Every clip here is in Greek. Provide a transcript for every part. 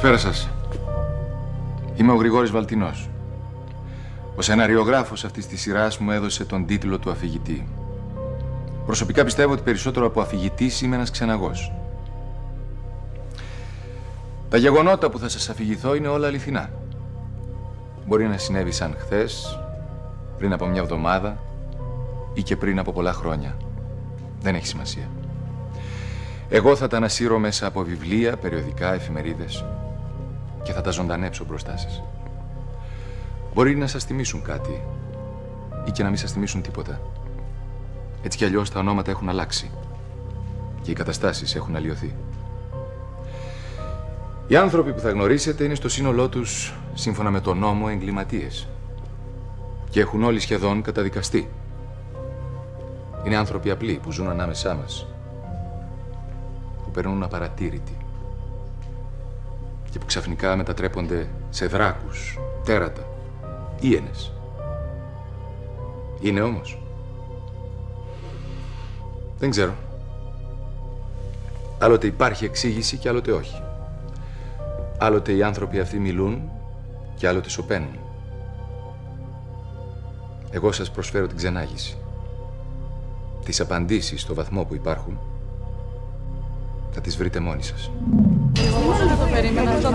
Καλησπέρα σας. Είμαι ο Γρηγόρης Βαλτινός. Ο σεναριογράφος αυτής της σειράς μου έδωσε τον τίτλο του αφηγητή. Προσωπικά πιστεύω ότι περισσότερο από αφηγητής είμαι ένας ξεναγός. Τα γεγονότα που θα σας αφηγηθώ είναι όλα αληθινά. Μπορεί να συνέβησαν χθες, πριν από μια εβδομάδα ή και πριν από πολλά χρόνια. Δεν έχει σημασία. Εγώ θα τα ανασύρω μέσα από βιβλία, περιοδικά, εφημερίδες και θα τα ζωντανέψω μπροστά σας. Μπορεί να σας θυμίσουν κάτι ή και να μην σας θυμίσουν τίποτα. Έτσι κι αλλιώς τα ονόματα έχουν αλλάξει και οι καταστάσεις έχουν αλλοιωθεί. Οι άνθρωποι που θα γνωρίσετε είναι στο σύνολό τους, σύμφωνα με τον νόμο, εγκληματίες. Και έχουν όλοι σχεδόν καταδικαστεί. Είναι άνθρωποι απλοί που ζουν ανάμεσά μας. Που περνούν απαρατήρητοι. Και που ξαφνικά μετατρέπονται σε δράκους, τέρατα, ίενες. Είναι όμως. Δεν ξέρω. Άλλοτε υπάρχει εξήγηση και άλλοτε όχι. Άλλοτε οι άνθρωποι αυτοί μιλούν και άλλοτε σωπαίνουν. Εγώ σας προσφέρω την ξενάγηση. Τις απαντήσεις στο βαθμό που υπάρχουν θα τις βρείτε μόνοι σας. Δεν το περίμενα αυτό το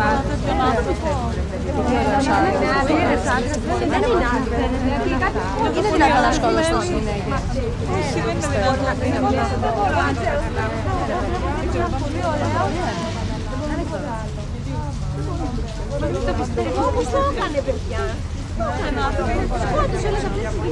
Δεν είναι Είναι δυνατόν να σχολαστώ συνέχεια. Όχι, δεν είναι Το πιστεύω όπως το έκανε, παιδιά. Το έκανε. Σκότωσε όλες αυτές τις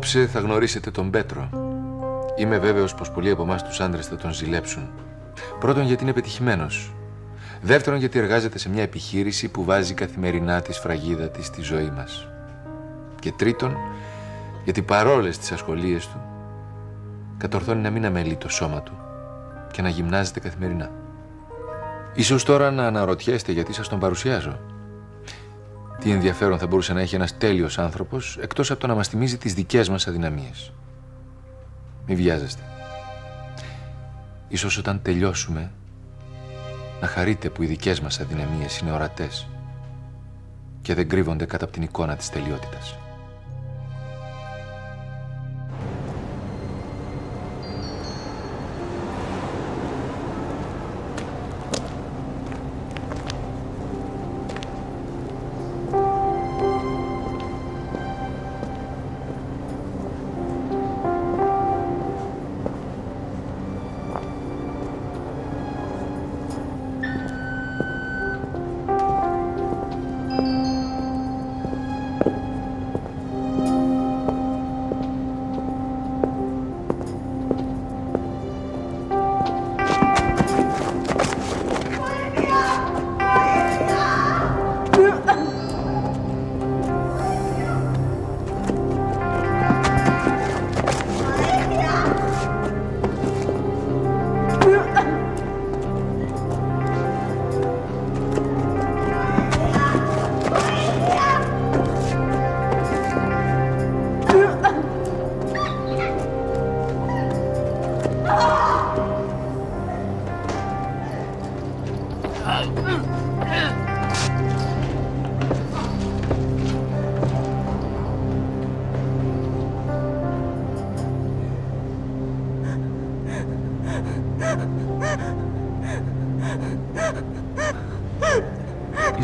Απόψε θα γνωρίσετε τον Πέτρο. Είμαι βέβαιος πως πολλοί από εμάς τους άντρες θα τον ζηλέψουν. Πρώτον γιατί είναι πετυχημένος. Δεύτερον γιατί εργάζεται σε μια επιχείρηση που βάζει καθημερινά τη σφραγίδα της στη ζωή μας. Και τρίτον γιατί παρόλες τις ασχολίες του κατορθώνει να μην αμελεί το σώμα του και να γυμνάζεται καθημερινά. Ίσως τώρα να αναρωτιέστε γιατί σας τον παρουσιάζω. Τι ενδιαφέρον θα μπορούσε να έχει ένας τέλειος άνθρωπος εκτός από το να μας θυμίζει τις δικές μας αδυναμίες. Μη βιάζεστε. Ίσως όταν τελειώσουμε να χαρείτε που οι δικές μας αδυναμίες είναι ορατές και δεν κρύβονται κάτω από την εικόνα της τελειότητας.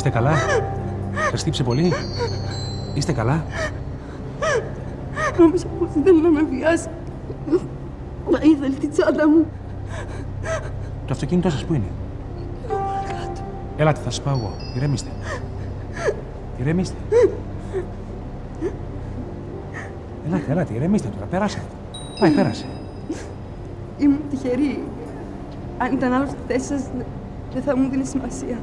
Είστε καλά; Σας χτύπησε πολύ; Είστε καλά; Νόμιζα πως ήθελε να με βιάσει. Μα ήθελε την τσάντα μου. Το αυτοκίνητό σας πού είναι; Έλατε, θα σας πάω εγώ. Ηρεμήστε. Ηρεμήστε. Ελάτε, ελάτε, ηρεμήστε τώρα. Περάσε. Πάει, πέρασε. Ήμουν τυχερή. Αν ήταν άλλος στη θέση σας, δεν θα μου δίνει σημασία.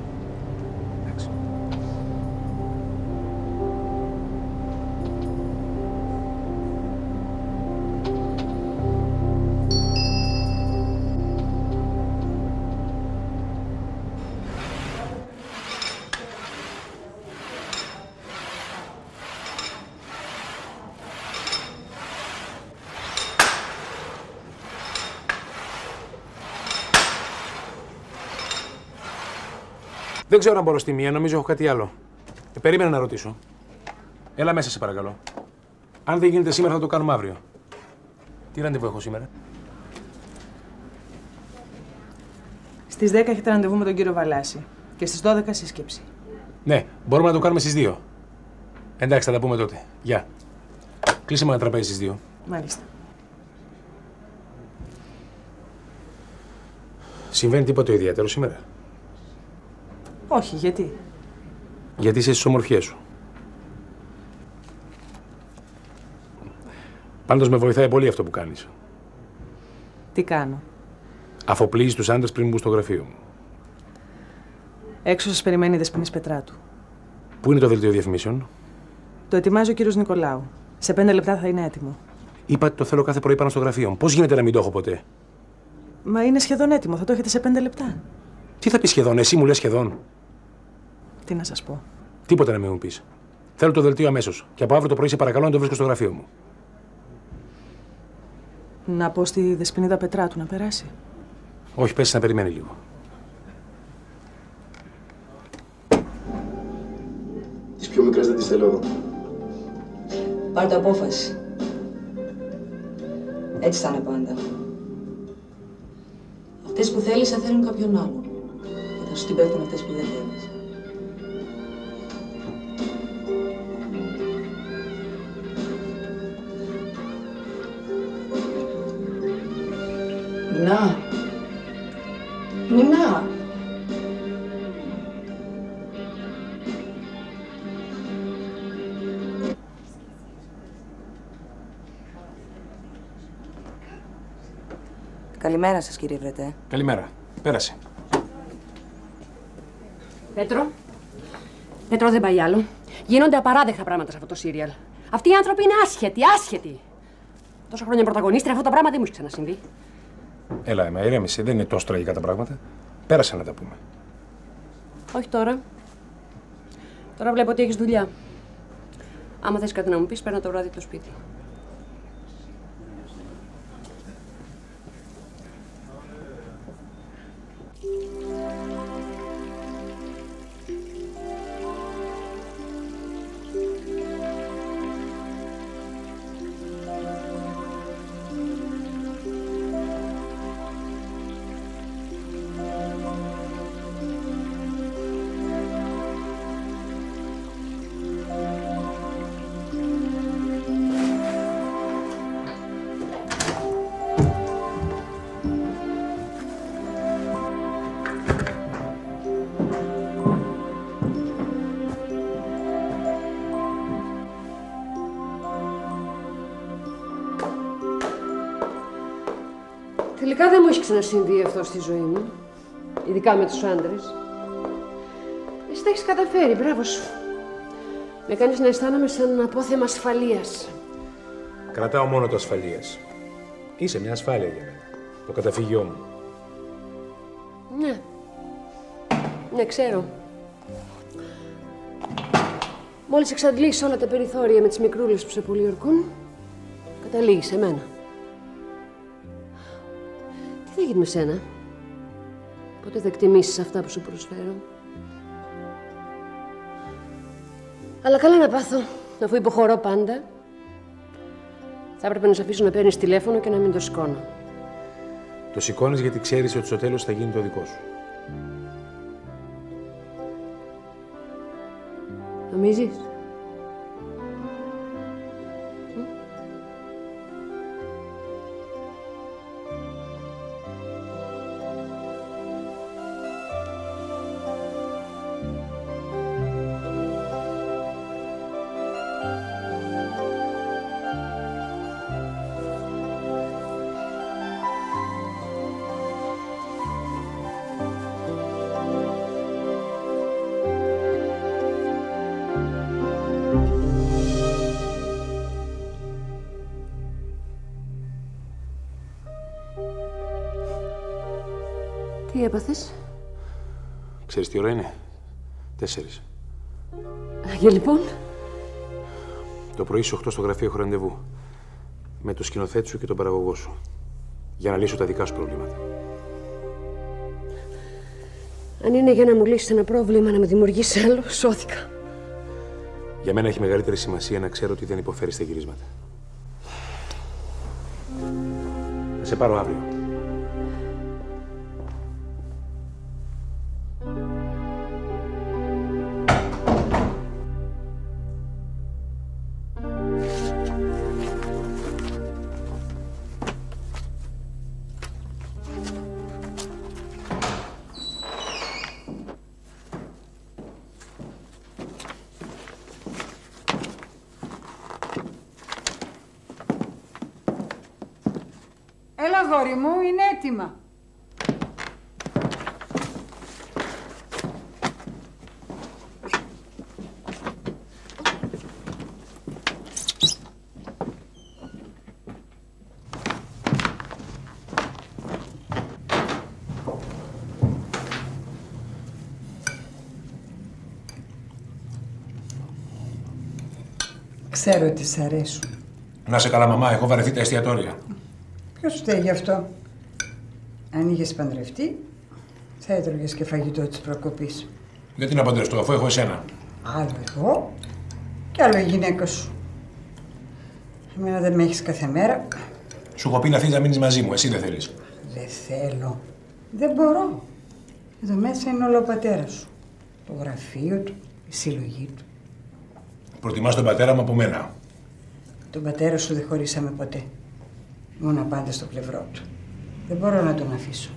Δεν ξέρω αν μπορώ στη μία, νομίζω έχω κάτι άλλο. Ε, περίμενα να ρωτήσω. Έλα μέσα, σε παρακαλώ. Αν δεν γίνεται σήμερα, θα το κάνουμε αύριο. Τι ραντεβού έχω σήμερα; Στις 10 έχετε ραντεβού με τον κύριο Βαλάση. Και στις 12 σύσκεψη. Ναι, μπορούμε να το κάνουμε στις 2. Εντάξει, θα τα πούμε τότε. Γεια. Κλείσε με ένα τραπέζι στις 2. Μάλιστα. Συμβαίνει τίποτα ιδιαίτερο σήμερα; Όχι, γιατί; Γιατί είσαι στις ομορφιές σου. Πάντως με βοηθάει πολύ αυτό που κάνεις. Τι κάνω; Αφοπλίζεις τους άντρες πριν μπουν στο γραφείο μου. Έξω σας περιμένει η Δεσποινής Πετράτου. Πού είναι το δελτίο διαφημίσεων; Το ετοιμάζει ο κύριος Νικολάου. Σε πέντε λεπτά θα είναι έτοιμο. Είπα ότι το θέλω κάθε πρωί πάνω στο γραφείο μου. Πώς γίνεται να μην το έχω ποτέ; Μα είναι σχεδόν έτοιμο. Θα το έχετε σε πέντε λεπτά. Τι θα πεις σχεδόν, εσύ μου λες σχεδόν. Τι να σας πω. Τίποτα να μην μου πεις. Θέλω το δελτίο αμέσως. Και από αύριο το πρωί σε παρακαλώ να το βρίσκω στο γραφείο μου. Να πω στη Δεσποινίδα Πετράτου να περάσει. Όχι, πέσει να περιμένει λίγο. Τις πιο μικρές δεν τις θέλω εδώ. Πάρτε απόφαση. Έτσι θα είναι πάντα. Αυτές που θέλεις θα θέλουν κάποιον άλλον. Και θα σου την πέφτουν αυτές που δεν θέλεις. Μινά. Μινά. Καλημέρα σας κύριε Βρετέ. Καλημέρα. Πέρασε. Πέτρο. Πέτρο δεν πάει άλλο. Γίνονται απαράδεκτα πράγματα σε αυτό το σύριαλ. Αυτοί οι άνθρωποι είναι άσχετοι, άσχετοι. Τόσα χρόνια πρωταγωνίστρια, αυτό το πράγμα δεν μου έχει ξανασυμβεί. Έλα, Έμα, ηρέμησε. Δεν είναι τόσο τραγικά τα πράγματα. Πέρασε να τα πούμε. Όχι τώρα. Τώρα βλέπω ότι έχεις δουλειά. Άμα θες κάτι να μου πεις, παίρνω το βράδυ το σπίτι. Έχει ξανασυμβεί αυτό στη ζωή μου. Ειδικά με τους άντρες; Εσύ τα έχεις καταφέρει, μπράβο σου. Με κάνεις να αισθάνομαι σαν απόθεμα ασφαλείας. Κρατάω μόνο το ασφαλείας. Είσαι μια ασφάλεια για μένα. Το καταφύγιό μου. Ναι. Ναι, ξέρω. Μόλις εξαντλείς όλα τα περιθώρια με τις μικρούλες που σε πολιορκούν, καταλήγεις σε μένα. Τι θα γίνει με σένα. Πότε θα εκτιμήσεις αυτά που σου προσφέρω. Αλλά καλά να πάθω, αφού υποχωρώ πάντα. Θα έπρεπε να σε αφήσω να παίρνεις τηλέφωνο και να μην το σκόνω. Το σηκώνεις γιατί ξέρεις ότι στο τέλος θα γίνει το δικό σου. Νομίζεις; Έπαθες; Ξέρεις τι ώρα είναι; Τέσσερις. Και λοιπόν, Το πρωί στις 8 στο γραφείο έχω ραντεβού. Με το σκηνοθέτη σου και τον παραγωγό σου. Για να λύσω τα δικά σου προβλήματα. αν είναι για να μου λύσεις ένα πρόβλημα, να με δημιουργήσεις άλλο, σώθηκα. Για μένα έχει μεγαλύτερη σημασία να ξέρω ότι δεν υποφέρεις στα γυρίσματα. Θα σε πάρω αύριο. Είναι έτοιμα. Ξέρω ότι σ' αρέσουν. Να σε καλά, μαμά, έχω βαρεθεί τα εστιατόρια. Ποιος φταίει γι' αυτό; Αν είχες παντρευτεί, θα έτρωγες και φαγητό της προκοπής. Γιατί να παντρευτώ, αφού έχω εσένα. Άλλο εγώ και άλλο η γυναίκα σου. Εμένα δεν με έχεις κάθε μέρα. Σου έχω πει να φύγει να μείνεις μαζί μου, εσύ δεν θέλεις. Δεν θέλω. Δεν μπορώ. Εδώ μέσα είναι όλο ο πατέρας σου. Το γραφείο του, η συλλογή του. Προτιμάς τον πατέρα μου από μένα. Τον πατέρα σου δεν χωρίσαμε ποτέ. Ήμουν πάντα στο πλευρό του. Δεν μπορώ να τον αφήσω.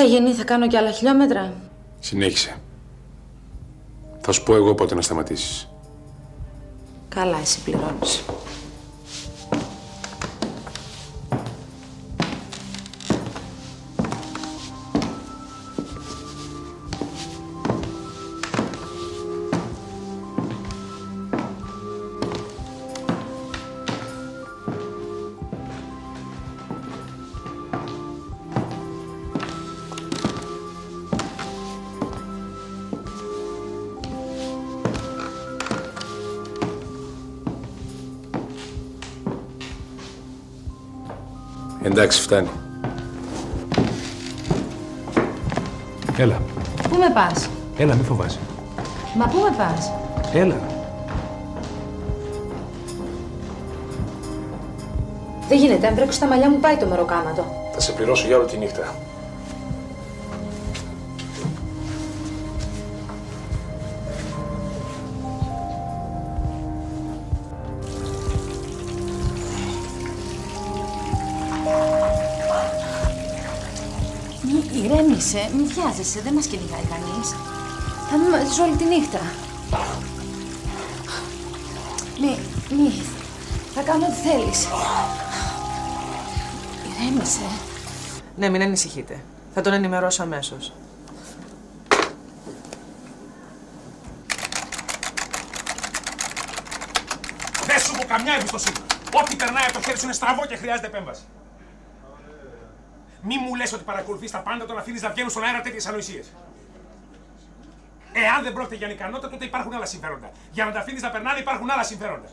Θα γίνει, θα κάνω κι άλλα χιλιόμετρα. Συνέχισε. Θα σου πω εγώ πότε να σταματήσεις. Καλά, εσύ πληρώνεις. Εντάξει, φτάνει. Έλα. Πού με πας; Έλα, μη φοβάσαι. Μα πού με πας; Έλα. Δεν γίνεται, αν βρέξω τα μαλλιά μου πάει το μεροκάματο. Θα σε πληρώσω για όλη τη νύχτα. Μη ηρέμησε, μη βιάζεσαι, δεν μας κυνηγάει κανείς. Θα είμαι μαζί σου όλη τη νύχτα. Μη, μη, θα κάνω ό,τι θέλεις. Ηρέμησε. Ναι, μην ανησυχείτε. Θα τον ενημερώσω αμέσως. Δεν σου έχω καμιά εμπιστοσύνη. Ό,τι περνάει από το χέρι σου είναι στραβό και χρειάζεται επέμβαση. Μη μου λες ότι παρακολουθείς τα πάντα όταν αφήνεις να βγαίνουν στον αέρα τέτοιες ανοησίες. Εάν δεν πρόκειται για ανικανότητα, τότε υπάρχουν άλλα συμφέροντα. Για να τα αφήνεις να περνάνε, υπάρχουν άλλα συμφέροντα.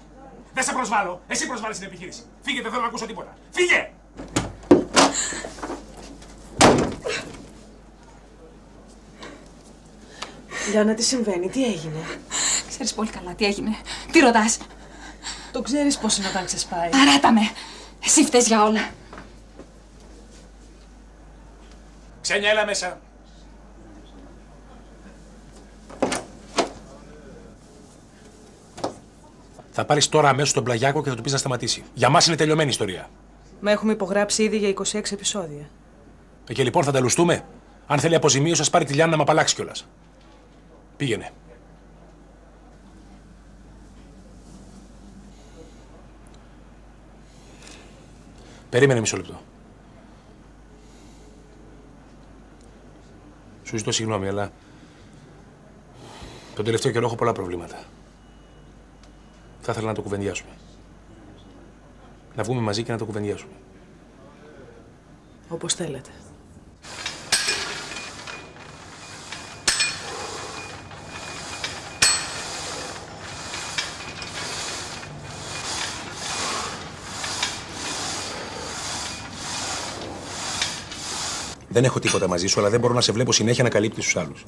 Δεν σε προσβάλλω. Εσύ προσβάλλεις την επιχείρηση. Φύγε, δεν θέλω να ακούσω τίποτα. Φύγε! Λιάννα, τι συμβαίνει, τι έγινε; Ξέρεις πολύ καλά τι έγινε. Τι ρωτάς; Το ξέρεις πώς είναι όταν ξεσπάει. Παράτα με. Εσύ φταίς για όλα. Ξένια, έλα μέσα. Θα πάρεις τώρα αμέσως τον πλαγιάκο και θα του πεις να σταματήσει. Για μας είναι τελειωμένη η ιστορία. Μα έχουμε υπογράψει ήδη για 26 επεισόδια. Ε, και λοιπόν θα τα λουστούμε. Αν θέλει αποζημίωση, ας πάρει τη Λιάννα να με απαλλάξει κιόλας. Πήγαινε. Περίμενε μισό λεπτό. Σου ζητώ συγγνώμη, αλλά τον τελευταίο καιρό έχω πολλά προβλήματα. Θα ήθελα να το κουβεντιάσουμε. Να βγούμε μαζί και να το κουβεντιάσουμε. Όπως θέλετε. Δεν έχω τίποτα μαζί σου, αλλά δεν μπορώ να σε βλέπω συνέχεια να καλύπτεις τους άλλους.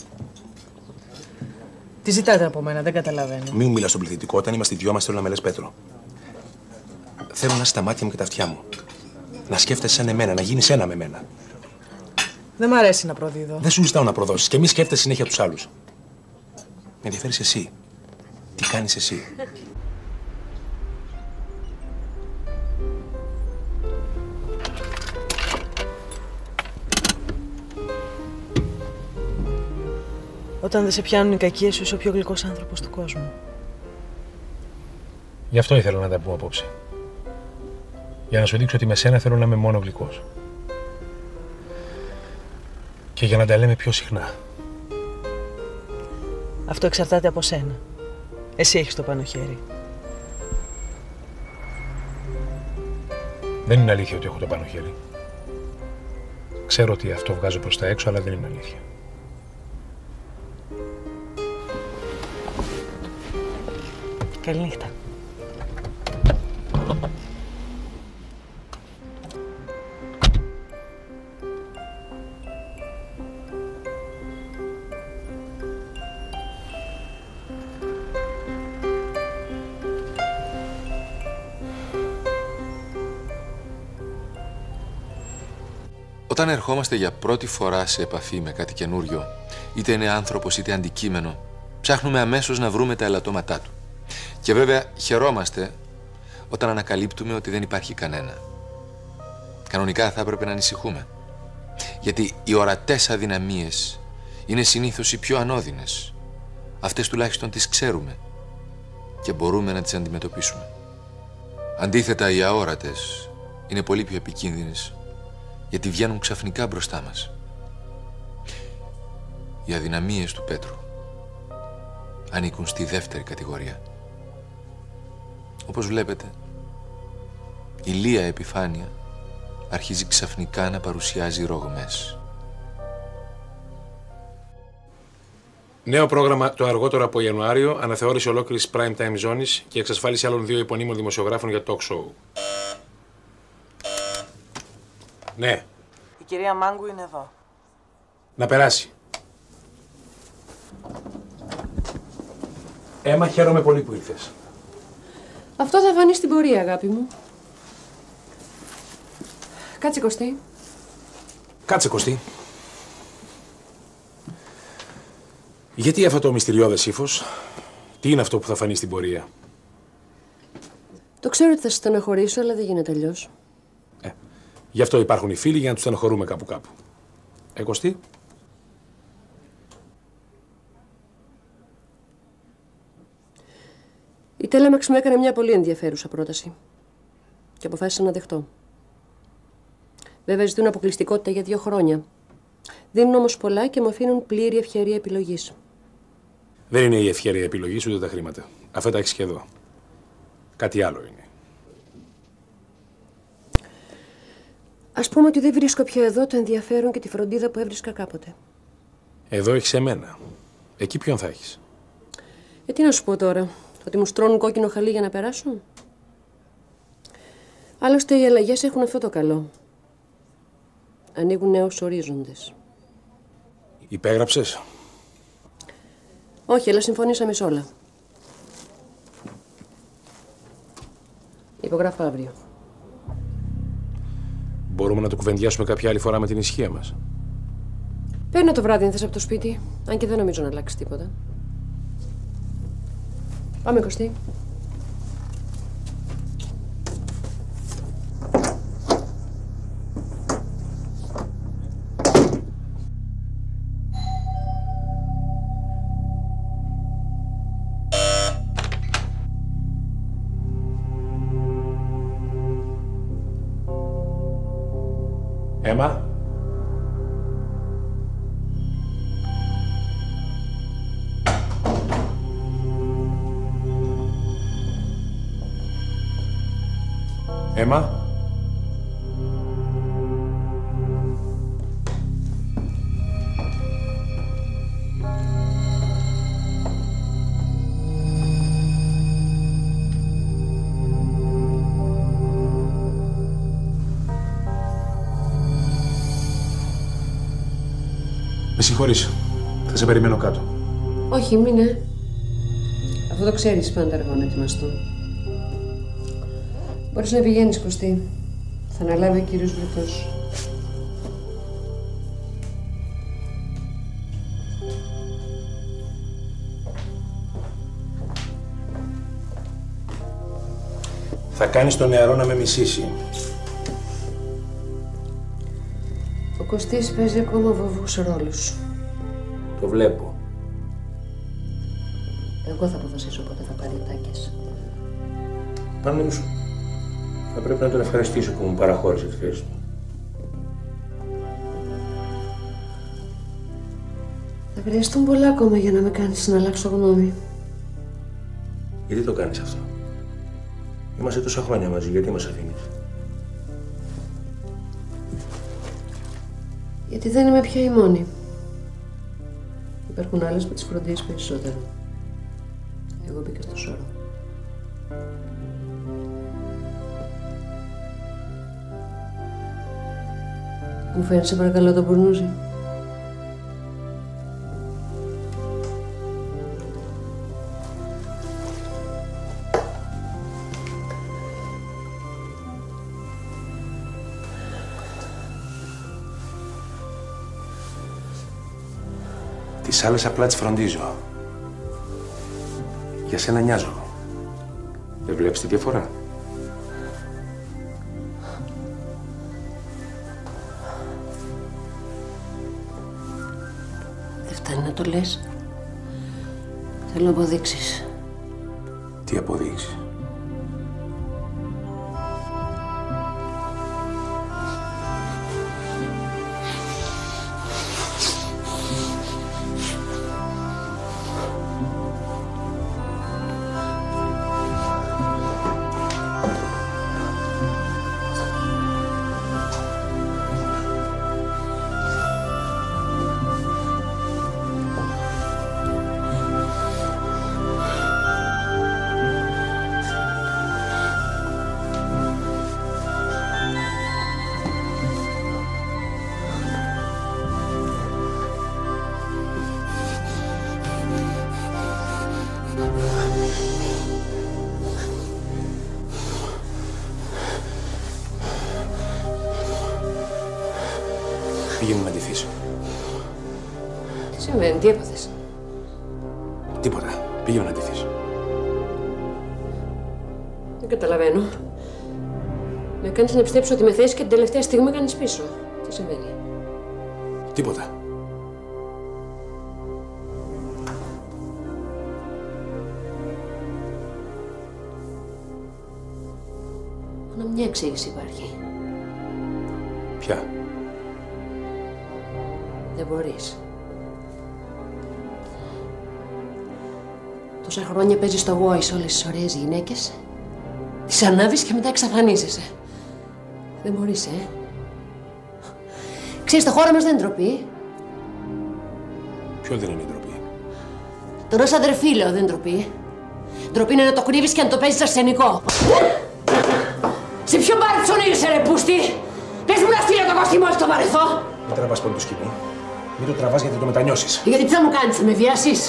Τι ζητάτε από μένα, δεν καταλαβαίνω. Μην μου μιλάς στον πληθυντικό. Όταν είμαστε οι δυο μας, θέλω να με λες Πέτρο. Θέλω να είσαι τα μάτια μου και τα αυτιά μου. Να σκέφτεσαι σαν εμένα, να γίνεις ένα με μένα. Δεν μ' αρέσει να προδίδω. Δεν σου ζητάω να προδώσεις και μη σκέφτεσαι συνέχεια τους άλλους. Με ενδιαφέρεις εσύ. Τι κάνεις εσύ. Όταν δεν σε πιάνουν οι κακίες σου, είσαι ο πιο γλυκός άνθρωπος του κόσμου. Γι' αυτό ήθελα να τα πούμε απόψε. Για να σου δείξω ότι με σένα θέλω να είμαι μόνο γλυκός. Και για να τα λέμε πιο συχνά. Αυτό εξαρτάται από σένα. Εσύ έχεις το πάνω χέρι. Δεν είναι αλήθεια ότι έχω το πάνω χέρι. Ξέρω ότι αυτό βγάζω προς τα έξω, αλλά δεν είναι αλήθεια. Καληνύχτα. Όταν ερχόμαστε για πρώτη φορά σε επαφή με κάτι καινούριο, είτε είναι άνθρωπος είτε αντικείμενο, ψάχνουμε αμέσως να βρούμε τα ελαττώματά του. Και βέβαια χαιρόμαστε όταν ανακαλύπτουμε ότι δεν υπάρχει κανένα. Κανονικά θα έπρεπε να ανησυχούμε. Γιατί οι ορατές αδυναμίες είναι συνήθως οι πιο ανώδυνες. Αυτές τουλάχιστον τις ξέρουμε και μπορούμε να τις αντιμετωπίσουμε. Αντίθετα, οι αόρατες είναι πολύ πιο επικίνδυνες γιατί βγαίνουν ξαφνικά μπροστά μας. Οι αδυναμίες του Πέτρου ανήκουν στη δεύτερη κατηγορία. Όπως βλέπετε, η λία επιφάνεια αρχίζει ξαφνικά να παρουσιάζει ρογμές. Νέο πρόγραμμα το αργότερο από Ιανουάριο, αναθεώρηση ολόκληρη prime time ζώνη και εξασφάλιση άλλων δύο επωνύμων δημοσιογράφων για talk show. Ναι, Η κυρία Μάγκου είναι εδώ. να περάσει. Έμα, χαίρομαι πολύ που ήρθες. Αυτό θα φανεί στην πορεία, αγάπη μου. Κάτσε, Κωστή. Κάτσε, Κωστή. Γιατί αυτό το μυστηριώδες ύφος, τι είναι αυτό που θα φανεί στην πορεία; Το ξέρω ότι θα σε στεναχωρήσω, αλλά δεν γίνεται αλλιώς. Γι' αυτό υπάρχουν οι φίλοι για να τους στενοχωρούμε κάπου κάπου. Ε, Κωστή; Η Τέλεμαξ μου έκανε μια πολύ ενδιαφέρουσα πρόταση. Και αποφάσισα να δεχτώ. Βέβαια, ζητούν αποκλειστικότητα για δύο χρόνια. Δίνουν όμως πολλά και μου αφήνουν πλήρη ευκαιρία επιλογής. Δεν είναι η ευχαίρεια επιλογής ούτε τα χρήματα. Αυτά τα έχεις και εδώ. Κάτι άλλο είναι. Α πούμε ότι δεν βρίσκω πια εδώ το ενδιαφέρον και τη φροντίδα που έβρισκα κάποτε. Εδώ έχεις εμένα. Εκεί ποιον θα έχεις; Ε, τι να σου πω τώρα, ότι μου στρώνουν κόκκινο χαλί για να περάσουν. Άλλωστε οι αλλαγές έχουν αυτό το καλό. Ανοίγουν νέους ορίζοντες. Υπέγραψες; Όχι, αλλά συμφωνήσαμε σε όλα. Υπογράφω αύριο. Μπορούμε να το κουβεντιάσουμε κάποια άλλη φορά με την ισχύα μας. Παίρνω το βράδυ αν θες από το σπίτι, αν και δεν νομίζω να αλλάξει τίποτα. Πάμε, Κωστή. Με συγχωρείς. Θα σε περιμένω κάτω. Όχι, μείνε. Αφού το ξέρεις πάντα αργό να ετοιμαστώ. Μπορείς να πηγαίνεις, Κωστή. Θα αναλάβει ο κύριος Βρετός. Θα κάνεις τον νεαρό να με μισήσει. Κωστής παίζει ακόμα βοβούς ρόλους. Το βλέπω. Εγώ θα αποφασίσω πότε θα πάρει τάκες. Πάνω σου. Θα πρέπει να τον ευχαριστήσω που μου παραχώρησε τη θέση του. Θα χρειαστούν πολλά ακόμα για να με κάνεις να αλλάξω γνώμη. Γιατί το κάνεις αυτό; Είμαστε τόσα χρόνια μαζί, γιατί μας αφήνεις; Γιατί δεν είμαι πια η μόνη. Υπάρχουν άλλες που τις φροντίζεις περισσότερο. Εγώ μπήκα στο σώρο. Μου φέρνεις σε παρακαλώ το μπουρνούζι. Τις άλλες απλά τις φροντίζω. Για σένα νοιάζομαι. Δεν βλέπεις τη διαφορά; Δεν φτάνει να το λες. Θέλω αποδείξεις. Τι αποδείξεις; Με κάνεις να πιστέψω ότι με θες και την τελευταία στιγμή κάνεις πίσω. Τι συμβαίνει; Τίποτα. Μόνο μια εξήγηση υπάρχει. Ποια; Δεν μπορείς. Τόσα χρόνια παίζεις το voice όλες τις ωραίες γυναίκες. Τις ανάβεις και μετά εξαφανίζεσαι. Δεν μπορείς, ε. Ξέρεις, το χώρο μας δεν είναι ντροπή. Ποιο δεν είναι η ντροπή; Το ρώσα αδερφή, λέω, δεν είναι ντροπή. Ντροπή είναι να το κρύβεις και να το παίζεις αρσενικό. Σε ποιο μπάρι ψωνίζεσαι, ρε πούστη; Πες μου να στείλω το κόστιμο όχι το βαρεθώ. Μην τραβάς πολύ το σκηνή. Μην το τραβάς γιατί το μετανιώσεις. Γιατί τι θα μου κάνεις, θα με βιάσεις;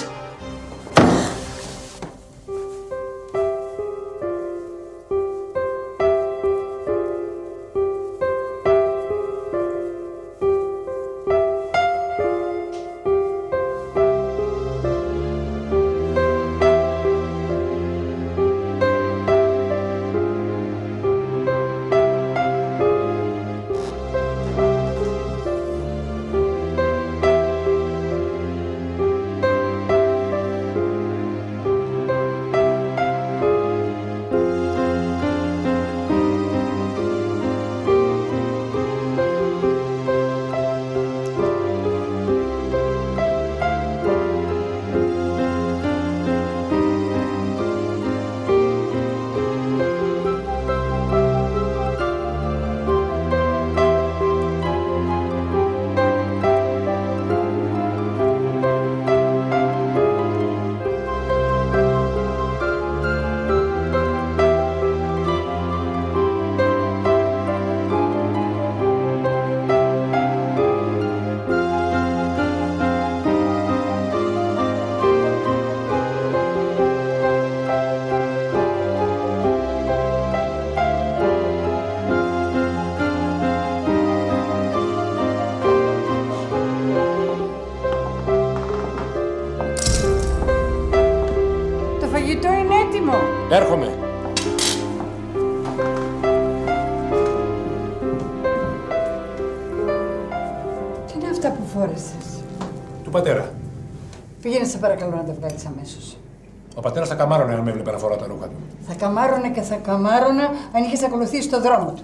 Καμάρωνε και θα καμάρωνα αν είχες ακολουθήσει το δρόμο του.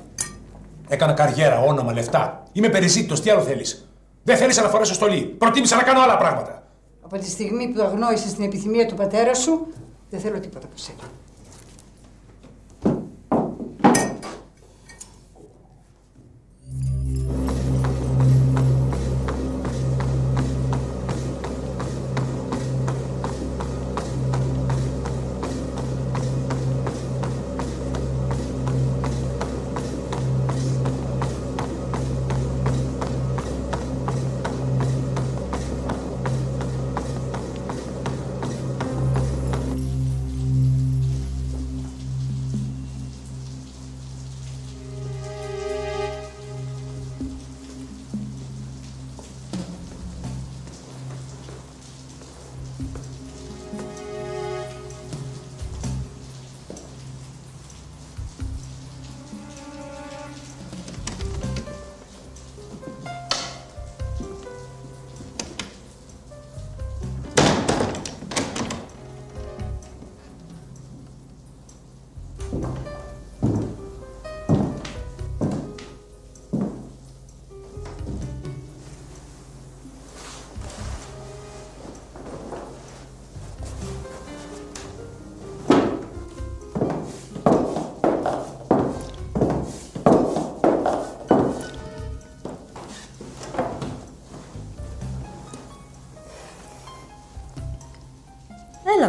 Έκανα καριέρα, όνομα, λεφτά. Είμαι περιζήτητος, τι άλλο θέλεις; Δεν θέλησα να φορέσω στολή. Προτίμησα να κάνω άλλα πράγματα. Από τη στιγμή που αγνόησες την επιθυμία του πατέρα σου, δεν θέλω τίποτα από σένα.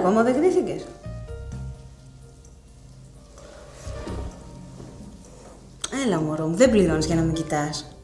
Έλα, ακόμα δεν κρύθηκες. Έλα, μωρό μου, δεν πληρώνεις για να με κοιτάς.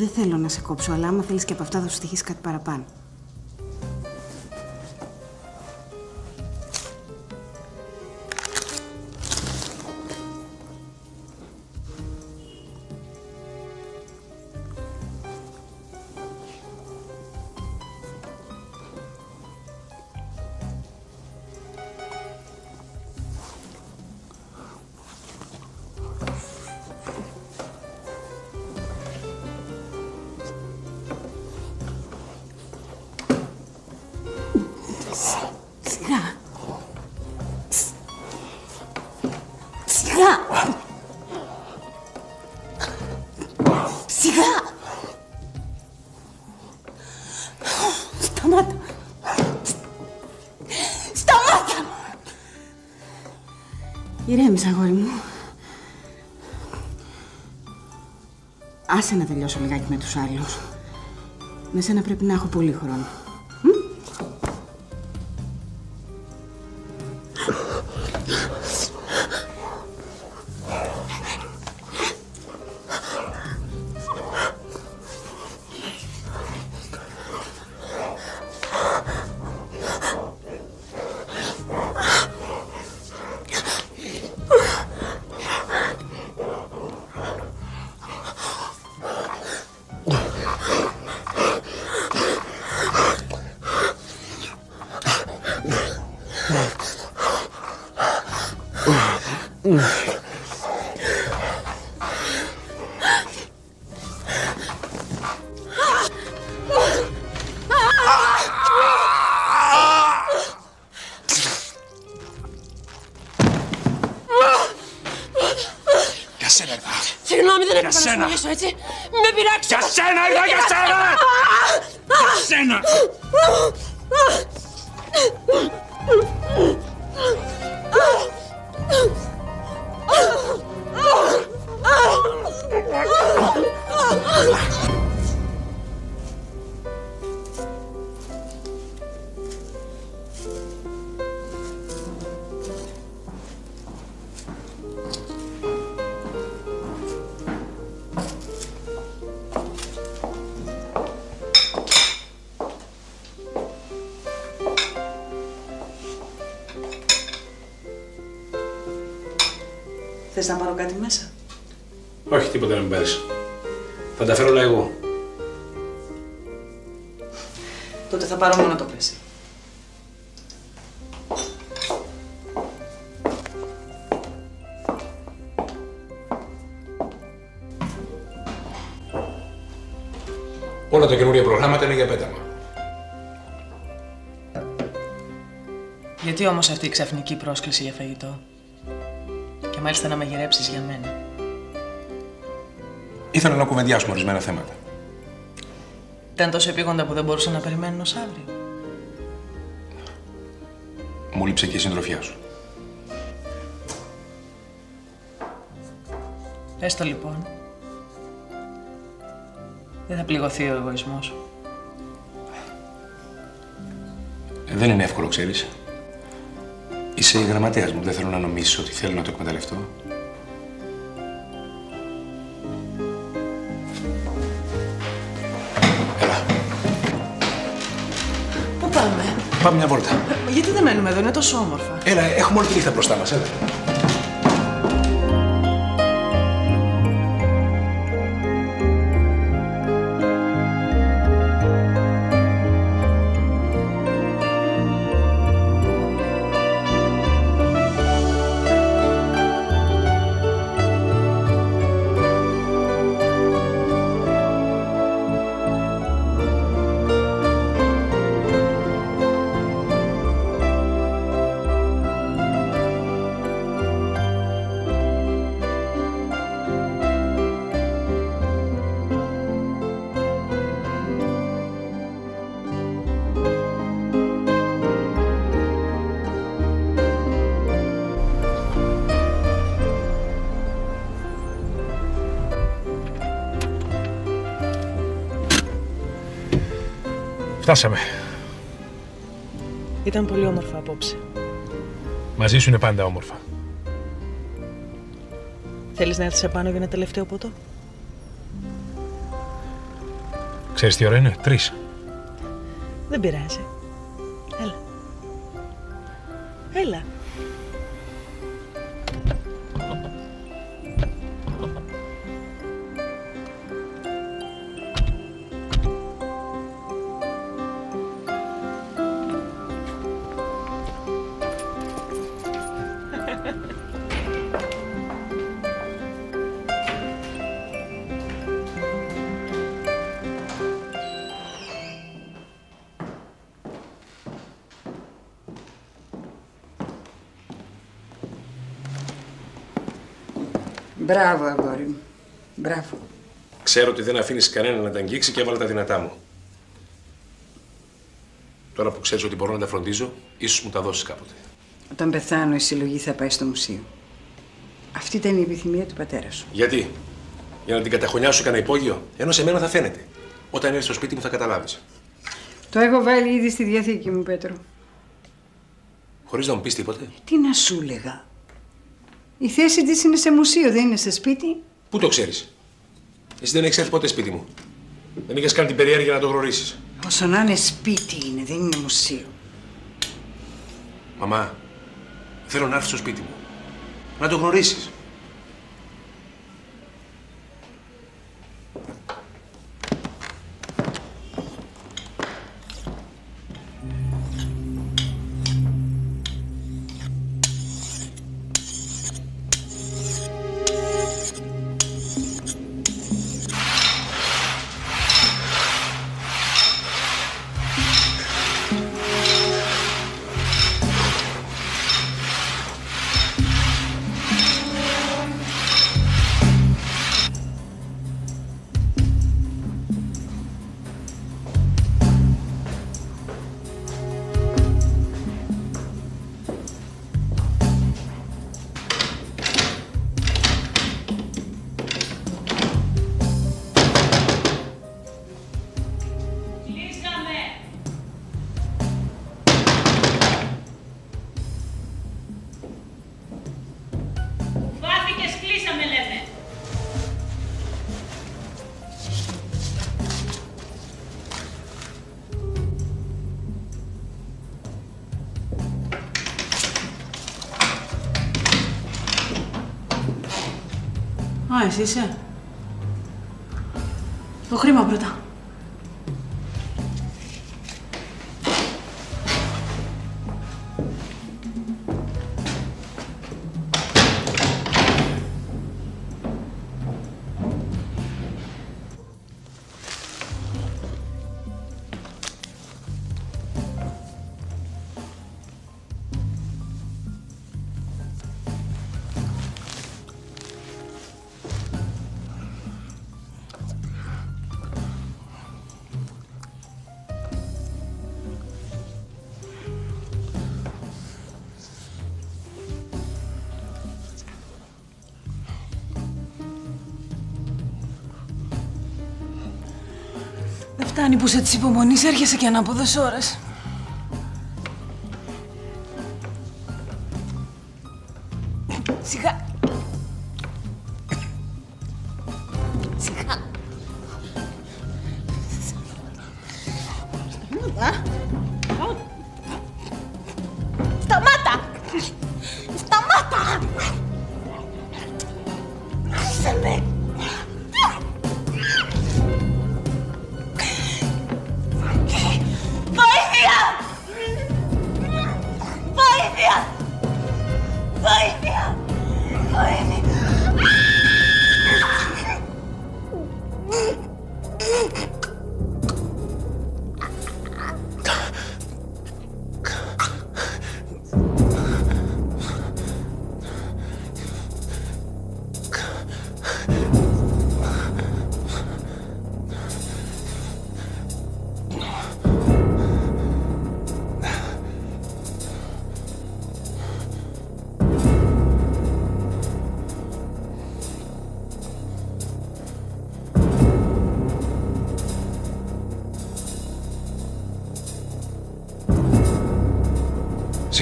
Δεν θέλω να σε κόψω, αλλά άμα θέλεις και από αυτά θα σου στοιχείς κάτι παραπάνω. Ηρέμησε, αγόρι μου. Άσε να τελειώσω λιγάκι με τους άλλους. Με σένα πρέπει να έχω πολύ χρόνο. Τίποτα να μην πάρεις. Θα τα φέρω όλα εγώ. Τότε θα πάρω μόνο το πλαίσιο. Όλα τα καινούργια προγράμματα είναι για πέταμα. Γιατί όμως αυτή η ξαφνική πρόσκληση για φαγητό; Και μάλιστα να μαγειρέψεις για μένα. Ήθελα να κουβεντιάσουμε ορισμένα θέματα. Ήταν τόσο επίγοντα που δεν μπορούσα να περιμένω ως αύριο. Μου λείψε και η συντροφιά σου. Πες το λοιπόν. Δεν θα πληγωθεί ο εγωισμός σου. Ε, Δεν είναι εύκολο, ξέρεις. Είσαι η γραμματέας μου. Δεν θέλω να νομίσεις ότι θέλω να το εκμεταλλευτώ. Έλα, Πού πάμε; πάμε μια βόλτα. Γιατί δεν μένουμε εδώ, είναι τόσο όμορφα. Έλα, έχουμε όλη τη νύχτα μπροστά μας, έλα. Φτάσαμε. Ήταν πολύ όμορφα απόψε. Μαζί σου είναι πάντα όμορφα. Θέλεις να έρθεις επάνω για ένα τελευταίο ποτό; Ξέρεις τι ώρα είναι, τρεις. Δεν πειράζει. Μπράβο, αγόρι μου. Μπράβο. Ξέρω ότι δεν αφήνεις κανένα να τα αγγίξει και έβαλα τα δυνατά μου. Τώρα που ξέρεις ότι μπορώ να τα φροντίζω, ίσως μου τα δώσεις κάποτε. Όταν πεθάνω, η συλλογή θα πάει στο μουσείο. Αυτή ήταν η επιθυμία του πατέρα σου. Γιατί; Για να την καταχωνιάσω κανένα υπόγειο, ενώ σε μένα θα φαίνεται. Όταν έρθεις στο σπίτι μου θα καταλάβεις. Το έχω βάλει ήδη στη διαθήκη μου, Πέτρο. Χωρίς να μου πεις τίποτε. Τι να σου λέγα. Η θέση της είναι σε μουσείο, δεν είναι σε σπίτι. Πού το ξέρεις; Εσύ δεν έχεις έρθει ποτέ σπίτι μου. Δεν είχες κάνει την περιέργεια να το γνωρίσεις. Όσο να είναι σπίτι είναι, δεν είναι μουσείο. Μαμά, θέλω να έρθεις στο σπίτι μου. Να το γνωρίσεις. Α, εσύ φτάνει που σε της υπομονής έρχεσαι και ανάποδες ώρες.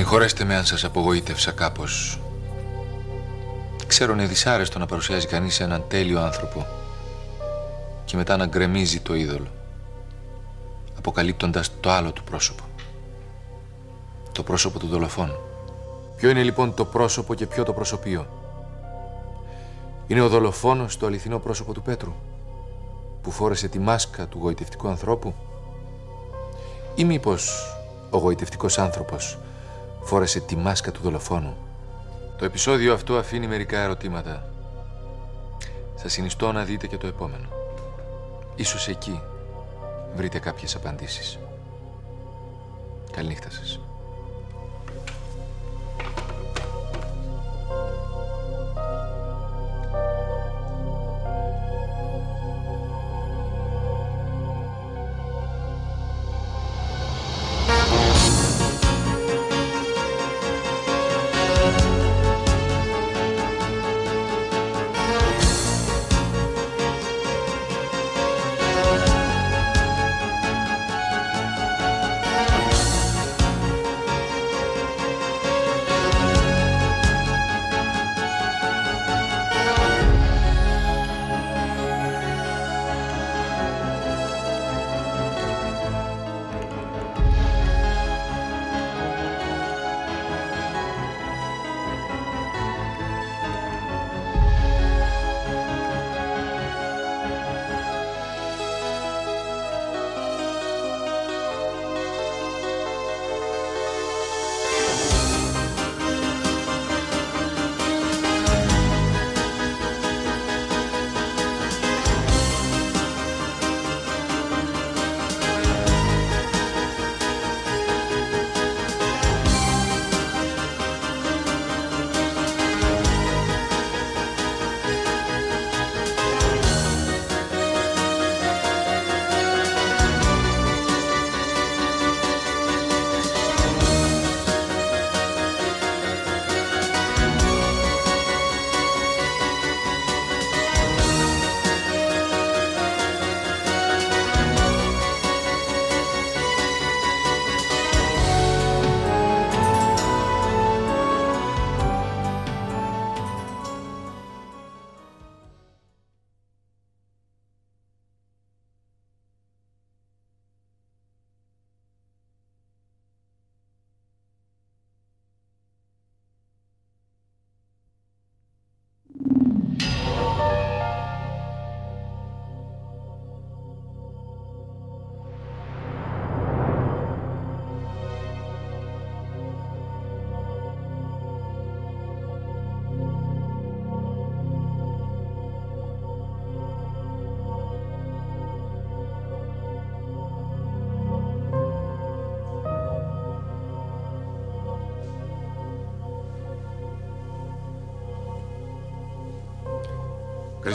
Συγχωρέστε με αν σας απογοήτευσα κάπως. Ξέρω είναι δυσάρεστο να παρουσιάζει κανείς έναν τέλειο άνθρωπο και μετά να γκρεμίζει το είδωλο, αποκαλύπτοντας το άλλο του πρόσωπο. Το πρόσωπο του δολοφόνου. Ποιο είναι λοιπόν το πρόσωπο και ποιο το προσωπείο; Είναι ο δολοφόνος το αληθινό πρόσωπο του Πέτρου, που φόρεσε τη μάσκα του γοητευτικού ανθρώπου; Ή μήπως ο γοητευτικός άνθρωπος φόρεσε τη μάσκα του δολοφόνου. Το επεισόδιο αυτό αφήνει μερικά ερωτήματα. Σας συνιστώ να δείτε και το επόμενο. Ίσως εκεί βρείτε κάποιες απαντήσεις. Καληνύχτα σας.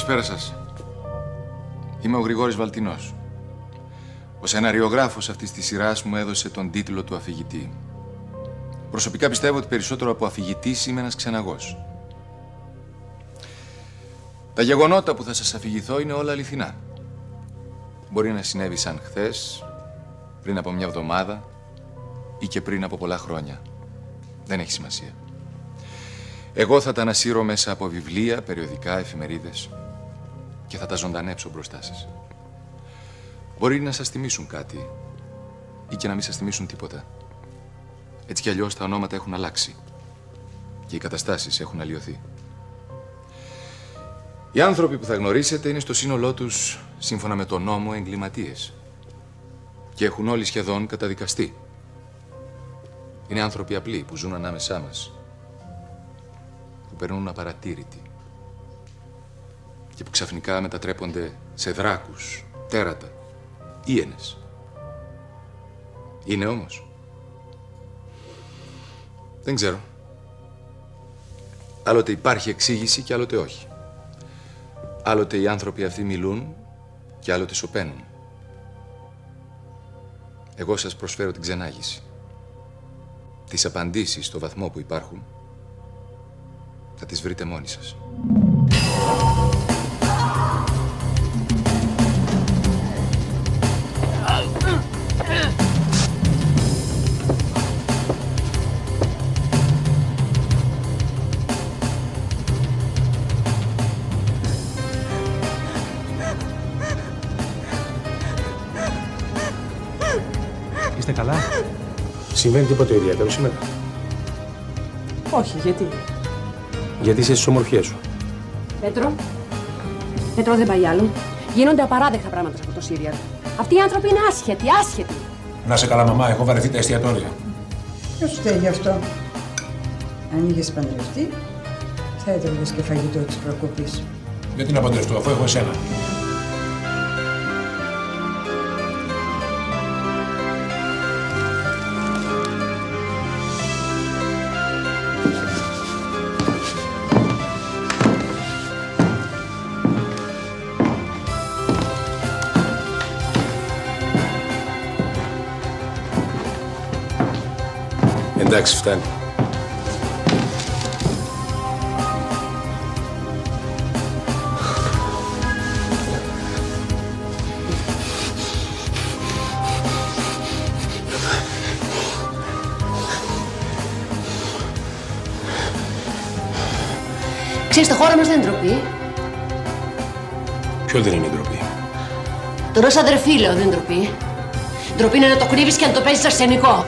Καλησπέρα σας. Είμαι ο Γρηγόρης Βαλτινός. Ο σεναριογράφος αυτής της σειράς μου έδωσε τον τίτλο του αφηγητή. Προσωπικά πιστεύω ότι περισσότερο από αφηγητής είμαι ένας ξεναγός. Τα γεγονότα που θα σας αφηγηθώ είναι όλα αληθινά. Μπορεί να συνέβησαν χθες, πριν από μια εβδομάδα ή και πριν από πολλά χρόνια. Δεν έχει σημασία. Εγώ θα τα ανασύρω μέσα από βιβλία, περιοδικά, εφημερίδες και θα τα ζωντανέψω μπροστά σας. Μπορεί να σας θυμίσουν κάτι ή και να μην σας θυμίσουν τίποτα. Έτσι κι αλλιώς τα ονόματα έχουν αλλάξει και οι καταστάσεις έχουν αλλοιωθεί. Οι άνθρωποι που θα γνωρίσετε είναι στο σύνολό τους, σύμφωνα με τον νόμο, εγκληματίες. Και έχουν όλοι σχεδόν καταδικαστεί. Είναι άνθρωποι απλοί που ζουν ανάμεσά μας. Που περνούν απαρατήρητοι. Και που ξαφνικά μετατρέπονται σε δράκους, τέρατα, ίενες. Είναι όμως. Δεν ξέρω. Άλλοτε υπάρχει εξήγηση και άλλοτε όχι. Άλλοτε οι άνθρωποι αυτοί μιλούν και άλλοτε σωπαίνουν. Εγώ σας προσφέρω την ξενάγηση. Τις απαντήσεις στο βαθμό που υπάρχουν θα τις βρείτε μόνοι σας. Συμβαίνει τίποτα ιδιαίτερο σήμερα; Όχι, γιατί; Γιατί είσαι στις ομορφιές σου. Πέτρο. Πέτρο δεν πάει άλλο. Γίνονται απαράδεκτα πράγματα σε αυτό το Σύριαλ. Αυτοί οι άνθρωποι είναι άσχετοι, άσχετοι. Να σε καλά, μαμά, έχω βαρεθεί τα εστιατόρια. Ποιο σου θέλει αυτό. Αν είχες παντρευτεί, θα έτρωγες και φαγητό της προκοπής. Γιατί να παντρευτώ, αφού έχω εσένα. Εντάξει, φτάνει. Ξέρεις, στη χώρα μας δεν είναι ντροπή. Ποιο δεν είναι η ντροπή; Το ροζ αδερφή, λέω, δεν είναι ντροπή. Ντροπή είναι να το κρύβεις και να το παίζεις αρσενικό.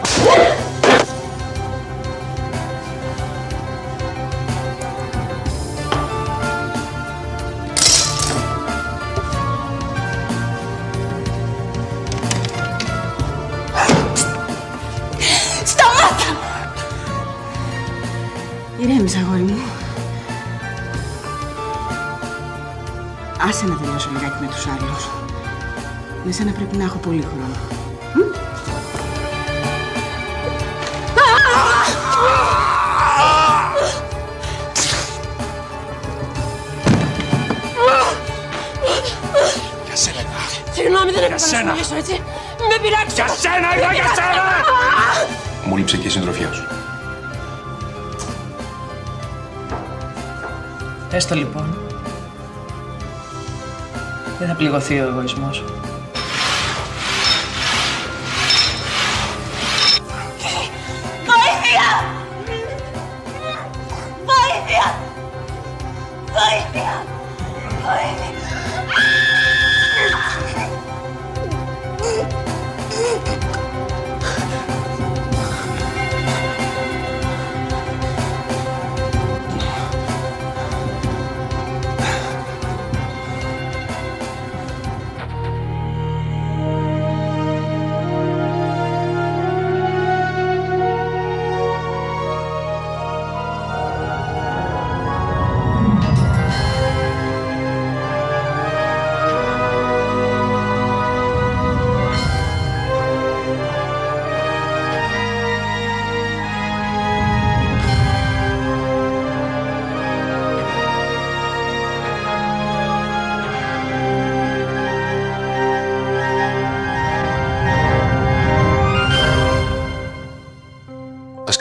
Μου λείψε και η συντροφιά σου. Έστω λοιπόν. Δεν θα πληγωθεί ο εγωισμός. Βοήθεια!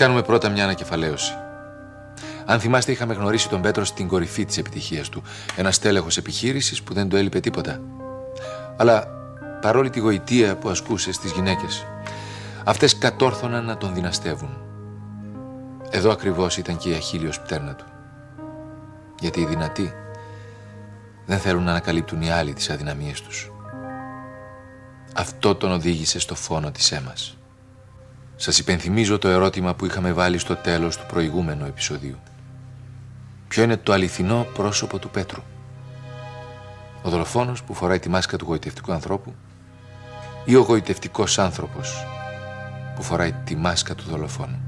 Κάνουμε πρώτα μια ανακεφαλαίωση. Αν θυμάστε, είχαμε γνωρίσει τον Πέτρο στην κορυφή της επιτυχίας του. Ένα τέλεχος επιχείρησης που δεν του έλειπε τίποτα. Αλλά παρόλη τη γοητεία που ασκούσε στις γυναίκες, αυτές κατόρθωναν να τον δυναστεύουν. Εδώ ακριβώς ήταν και η αχίλιος πτέρνα του. Γιατί οι δυνατοί δεν θέλουν να ανακαλύπτουν οι άλλοι τις αδυναμίες τους. Αυτό τον οδήγησε στο φόνο της έμας. Σας υπενθυμίζω το ερώτημα που είχαμε βάλει στο τέλος του προηγούμενου επεισοδίου. Ποιο είναι το αληθινό πρόσωπο του Πέτρου; Ο δολοφόνος που φοράει τη μάσκα του γοητευτικού ανθρώπου ή ο γοητευτικός άνθρωπος που φοράει τη μάσκα του δολοφόνου;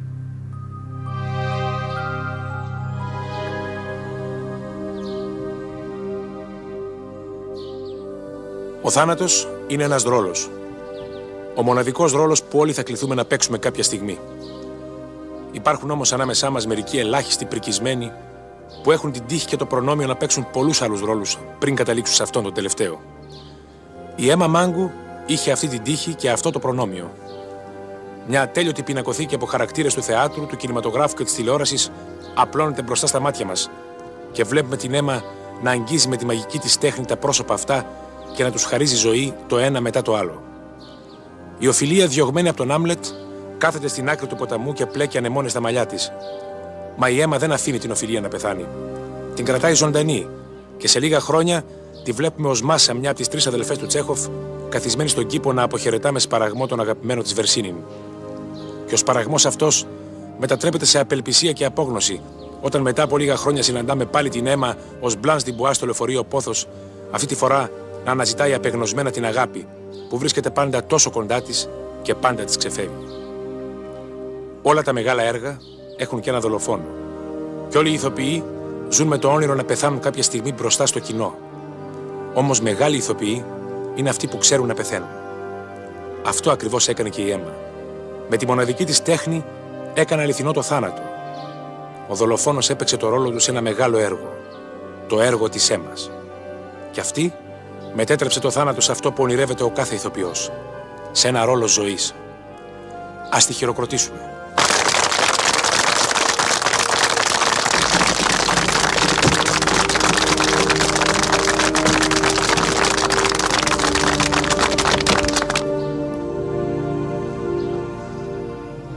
Ο θάνατος είναι ένας ρόλος. Ο μοναδικός ρόλος που όλοι θα κληθούμε να παίξουμε κάποια στιγμή. Υπάρχουν όμως ανάμεσά μας μερικοί ελάχιστοι πρικισμένοι που έχουν την τύχη και το προνόμιο να παίξουν πολλούς άλλους ρόλους πριν καταλήξουν σε αυτόν τον τελευταίο. Η Έμα Μάγκου είχε αυτή την τύχη και αυτό το προνόμιο. Μια ατέλειωτη πινακοθήκη από χαρακτήρες του θεάτρου, του κινηματογράφου και της τηλεόρασης απλώνεται μπροστά στα μάτια μας και βλέπουμε την αίμα να αγγίζει με τη μαγική της τέχνη τα πρόσωπα αυτά και να τους χαρίζει ζωή το ένα μετά το άλλο. Η οφιλία, διωγμένη από τον Άμλετ, κάθεται στην άκρη του ποταμού και πλέκει ανεμόνες στα μαλλιά της. Μα η αίμα δεν αφήνει την οφιλία να πεθάνει. Την κρατάει ζωντανή και σε λίγα χρόνια τη βλέπουμε ως μάσα μια από τις τρεις αδελφές του Τσέχοφ, καθισμένη στον κήπο να αποχαιρετά με σπαραγμό τον αγαπημένο της Βερσίνιν. Και ο σπαραγμός αυτός μετατρέπεται σε απελπισία και απόγνωση, όταν μετά από λίγα χρόνια συναντάμε πάλι την αίμα ως μπλάνς στην μπουά στο λεωφορείο Πόθος, αυτή τη φορά να αναζητάει απεγνωσμένα την αγάπη, που βρίσκεται πάντα τόσο κοντά της και πάντα της ξεφεύγει. Όλα τα μεγάλα έργα έχουν και ένα δολοφόνο. Και όλοι οι ηθοποιοί ζουν με το όνειρο να πεθάνουν κάποια στιγμή μπροστά στο κοινό. Όμως μεγάλοι ηθοποιοί είναι αυτοί που ξέρουν να πεθαίνουν. Αυτό ακριβώς έκανε και η Έμα. Με τη μοναδική της τέχνη έκανε αληθινό το θάνατο. Ο δολοφόνος έπαιξε το ρόλο του σε ένα μεγάλο έργο. Το έργο της Έμας. Και αυτή μετέτρεψε το θάνατο σε αυτό που ονειρεύεται ο κάθε ηθοποιός. Σε ένα ρόλο ζωής. Α τη χειροκροτήσουμε.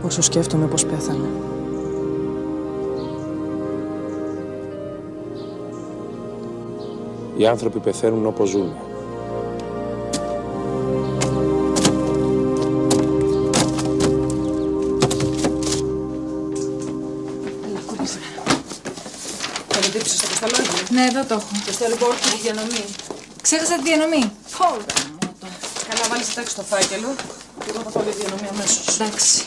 Όσο σκέφτομαι πώς πέθανε. Οι άνθρωποι πεθαίνουν όπως ζουν. Θα το τύψεις στο κοσταλόγιο. Ναι, εδώ το έχω. Και στο λοιπόν τη διανομή. Ξέχασα τη διανομή. Καλά, βάλεις εντάξει στο φάκελο. Και εγώ θα πάω για διανομή αμέσως. Εντάξει.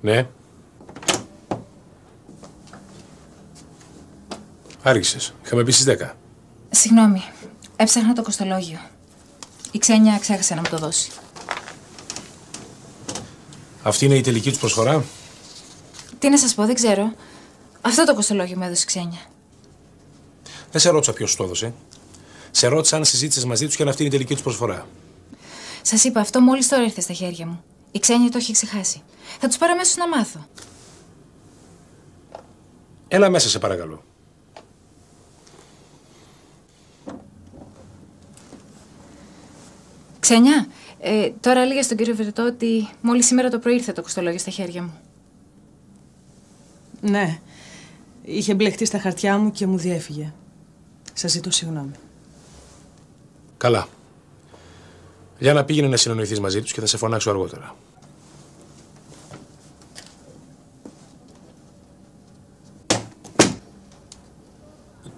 Ναι. Άργησες. Είχαμε πει στις 10. Συγγνώμη. Έψαχνα το κοστολόγιο. Η ξένια ξέχασε να μου το δώσει. Αυτή είναι η τελική τους προσφορά; Τι να σας πω, δεν ξέρω. Αυτό το κοστολόγιο μου έδωσε η ξένια. Δεν σε ρώτησα ποιος σου το έδωσε. Σε ρώτησα αν συζήτησες μαζί τους και αν αυτή είναι η τελική τους προσφορά. Σας είπα, αυτό μόλις τώρα ήρθε στα χέρια μου. Η ξένια το έχει ξεχάσει. Θα τους πάρω αμέσως να μάθω. Έλα μέσα, σε παρακαλώ. Ξένια, ε, τώρα έλεγε στον κύριο Βερτό ότι μόλις σήμερα το πρωί ήρθε το κοστολόγιο στα χέρια μου. Ναι. Είχε μπλεχτεί στα χαρτιά μου και μου διέφυγε. Σας ζητώ συγγνώμη. Καλά. Για να πήγαινε να συνονιθεί μαζί τους και θα σε φωνάξω αργότερα.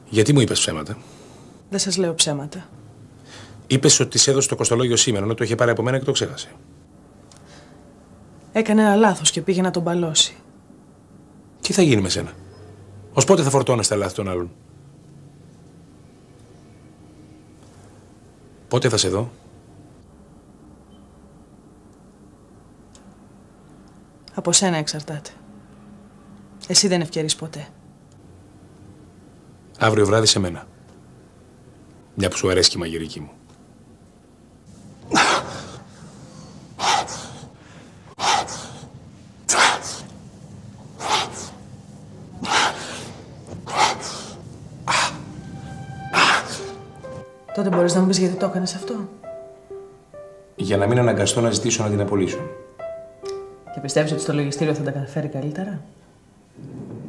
Γιατί μου είπες ψέματα; Δεν σας λέω ψέματα. Είπες ότι τη έδωσε το κοστολόγιο σήμερα, ενώ το είχε πάρει από μένα και το ξέχασε. Έκανε ένα λάθος και πήγε να τον παλώσει. Τι θα γίνει με σένα; Ω πότε θα φορτώνεσαι τα λάθη των άλλων; Πότε θα σε δω; Από σένα εξαρτάται. Εσύ δεν ευκαιρείς ποτέ. Αύριο βράδυ σε μένα. Μια που σου αρέσει και η μαγειρική μου. Τότε μπορείς να μου πεις γιατί το έκανες αυτό. Για να μην αναγκαστώ να ζητήσω να την απολύσουν. Και πιστεύεις ότι στο λογιστήριο θα τα καταφέρει καλύτερα;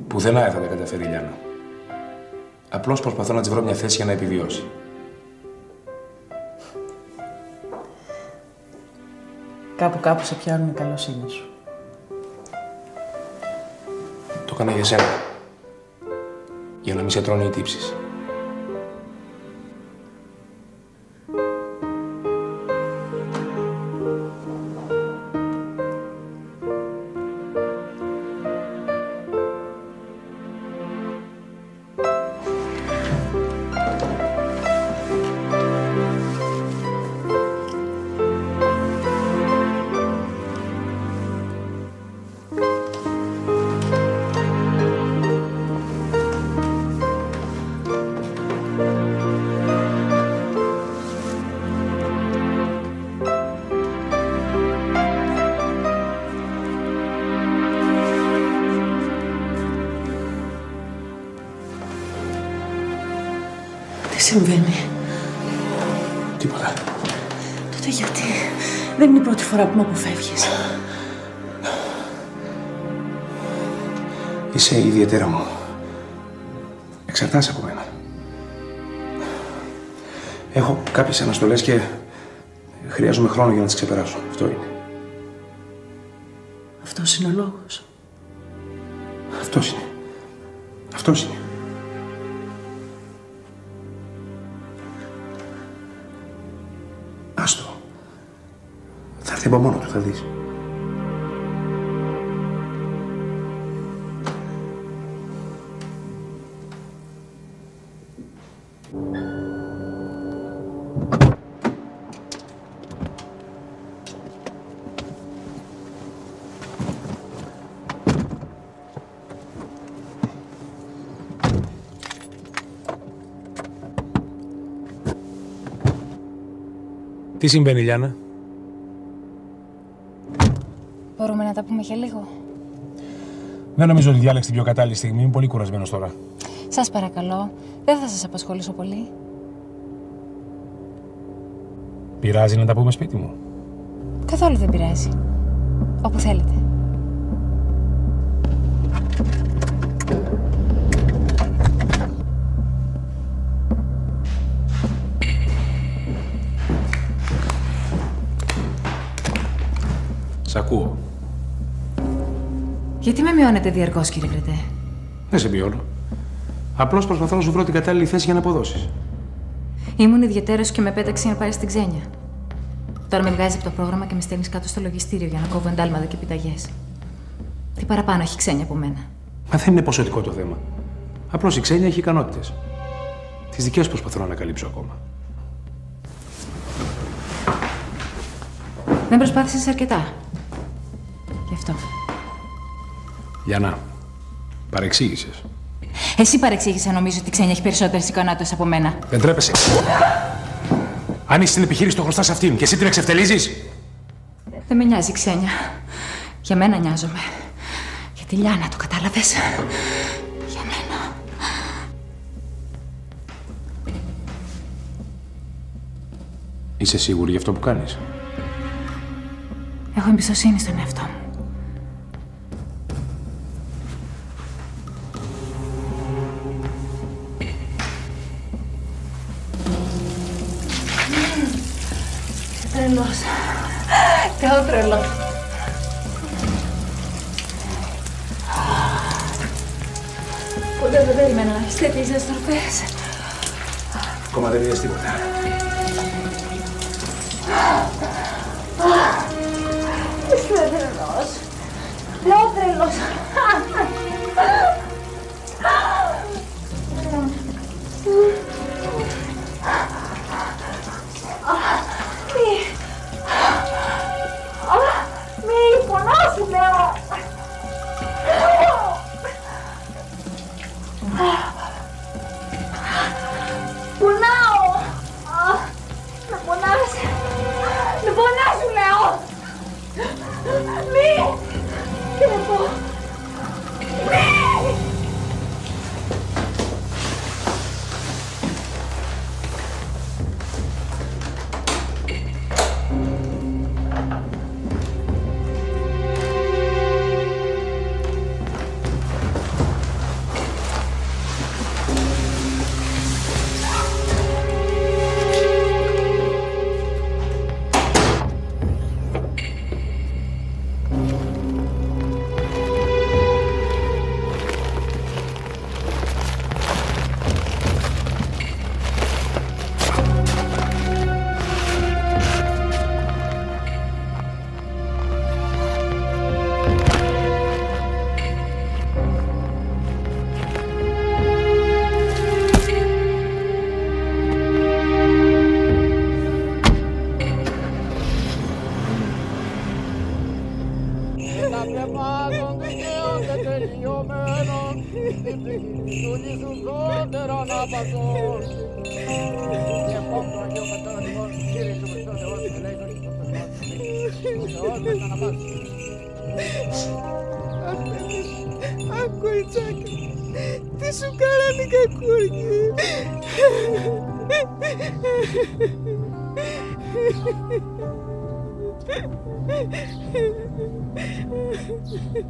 Πουθενά δεν θα τα καταφέρει η Λιάννα. Απλώς προσπαθώ να της βρω μια θέση για να επιβιώσει. Κάπου κάπου σε πιάνουν η καλοσύνη σου. Το έκανα για σένα. Για να μην σε τρώνε οι τύψεις. Συμβαίνει. Τίποτα. Τότε γιατί; Δεν είναι η πρώτη φορά που με αποφεύγεις. Είσαι η ιδιαίτερα μου. Εξαρτάσαι από μένα. Έχω κάποιες αναστολές και χρειάζομαι χρόνο για να τις ξεπεράσω. Αυτό είναι. Αυτός είναι ο λόγος. Αυτός είναι. Αυτός είναι. Έρθει από μόνο του, θα δεις. Τι συμβαίνει, Λιάννα; Μπορούμε να τα πούμε για λίγο. Δεν νομίζω ότι διάλεξε την πιο κατάλληλη στιγμή. Είμαι πολύ κουρασμένος τώρα. Σας παρακαλώ, δεν θα σας απασχολήσω πολύ. Πειράζει να τα πούμε σπίτι μου. Καθόλου δεν πειράζει. Όπου θέλετε. Σ' ακούω. Γιατί με μειώνετε διαρκώς, κύριε Βρετέ. Δεν σε μειώνω. Απλώς προσπαθώ να σου βρω την κατάλληλη θέση για να αποδώσεις. Ήμουν ιδιαίτερος και με πέταξε να πάρει στην ξένια. Τώρα με βγάζει από το πρόγραμμα και με στέλνεις κάτω στο λογιστήριο για να κόβω εντάλματα και επιταγές. Τι παραπάνω έχει ξένια από μένα; Μα δεν είναι ποσοτικό το θέμα. Απλώς η ξένια έχει ικανότητες. Τις δικές προσπαθώ να ανακαλύψω ακόμα. Δεν προσπάθησες αρκετά. Γι' αυτό. Γιάννα, παρεξήγησες. Εσύ παρεξήγησε νομίζω ότι η ξένια έχει περισσότερες ικανότητε από μένα. Δεν τρέπεσαι. Αν είσαι στην επιχείρηση, το χρωστάς αυτήν και εσύ την εξευτελίζεις. Δεν με νοιάζει η ξένια. Για μένα νοιάζομαι. Για τη Λιάνα, το κατάλαβες; Για μένα. Είσαι σίγουρη για αυτό που κάνεις; Έχω εμπιστοσύνη στον εαυτό μου. Τρελός. Θεό τρελός. Ποτέ δεν περίμενα να έχεις τέτοιες διαστροφές. Ακόμα δεν είδες τίποτα. Είσαι τρελός. Λέω τρελός.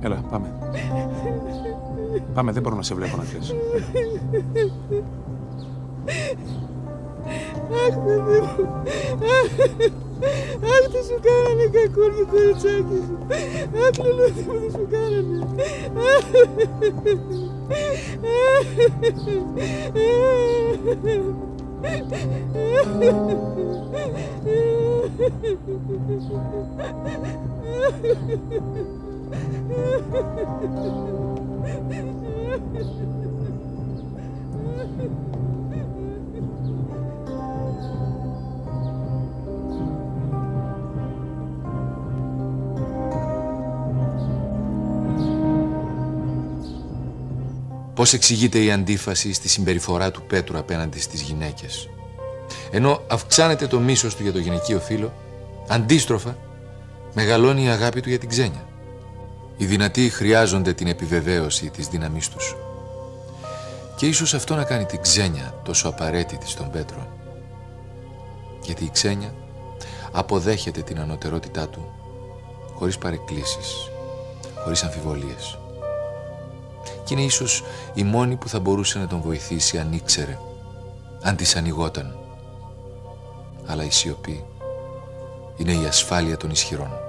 Έλα, πάμε. Πάμε, δεν μπορώ να σε βλέπω να κλαις. Αχ, παιδί μου. Αχ, τι σου κάνανε κακούργοι, κοριτσάκι σου. Αχ, λουλούδι μου, τι σου κάνανε. Πώς εξηγείται η αντίφαση στη συμπεριφορά του Πέτρου απέναντι στις γυναίκες; Ενώ αυξάνεται το μίσος του για το γυναικείο φύλλο, αντίστροφα μεγαλώνει η αγάπη του για την ξένια. Οι δυνατοί χρειάζονται την επιβεβαίωση της δύναμής τους. Και ίσως αυτό να κάνει την ξένια τόσο απαραίτητη στον Πέτρο. Γιατί η ξένια αποδέχεται την ανωτερότητά του χωρίς παρεκκλήσεις, χωρίς αμφιβολίες. Και είναι ίσως η μόνη που θα μπορούσε να τον βοηθήσει αν ήξερε, αν της ανοιγόταν. Αλλά η σιωπή είναι η ασφάλεια των ισχυρών.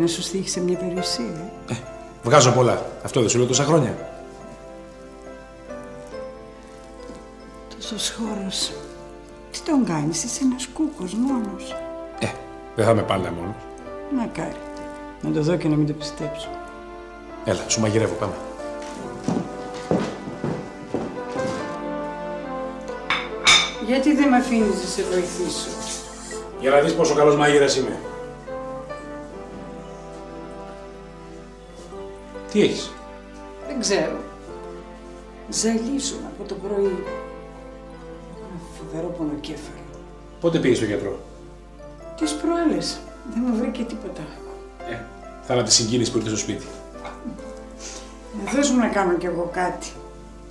Πρέπει να σου στήχει σε μια περιουσία. ε. Βγάζω πολλά. Αυτό δεν σου λέω τόσα χρόνια. Τόσος χώρος. Τι τον κάνεις, είσαι ένας κούκος μόνος. Δεν θα είμαι πάντα μόνος. Μακάρι. Να το δω και να μην το πιστέψω. Έλα, σου μαγειρεύω, πάμε. Γιατί δεν με αφήνεις να σε βοηθήσω; Για να δεις πόσο καλός μάγειρας είμαι. Τι έχεις; Δεν ξέρω. Ζαλίζομαι από το πρωί. Ένα φοβερό πονοκέφαλο. Πότε πήγες στο γιατρό; Τις προάλλες. Δεν μου βρήκε τίποτα. Ε, θα να τη συγκίνησης που ήρθε στο σπίτι. Ε, Δώσ' μου να κάνω κι εγώ κάτι.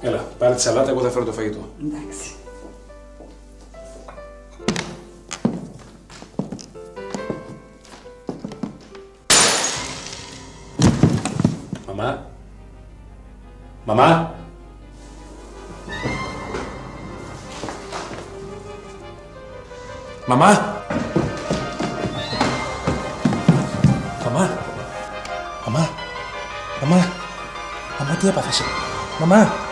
Έλα, πάρε τη σαλάτα, εγώ θα φέρω το φαγητό. Εντάξει. Μαμά. Μαμά. Μαμά. Μαμά. Μαμά. Μαμά. Μαμά, τι έπαθες. Μαμά.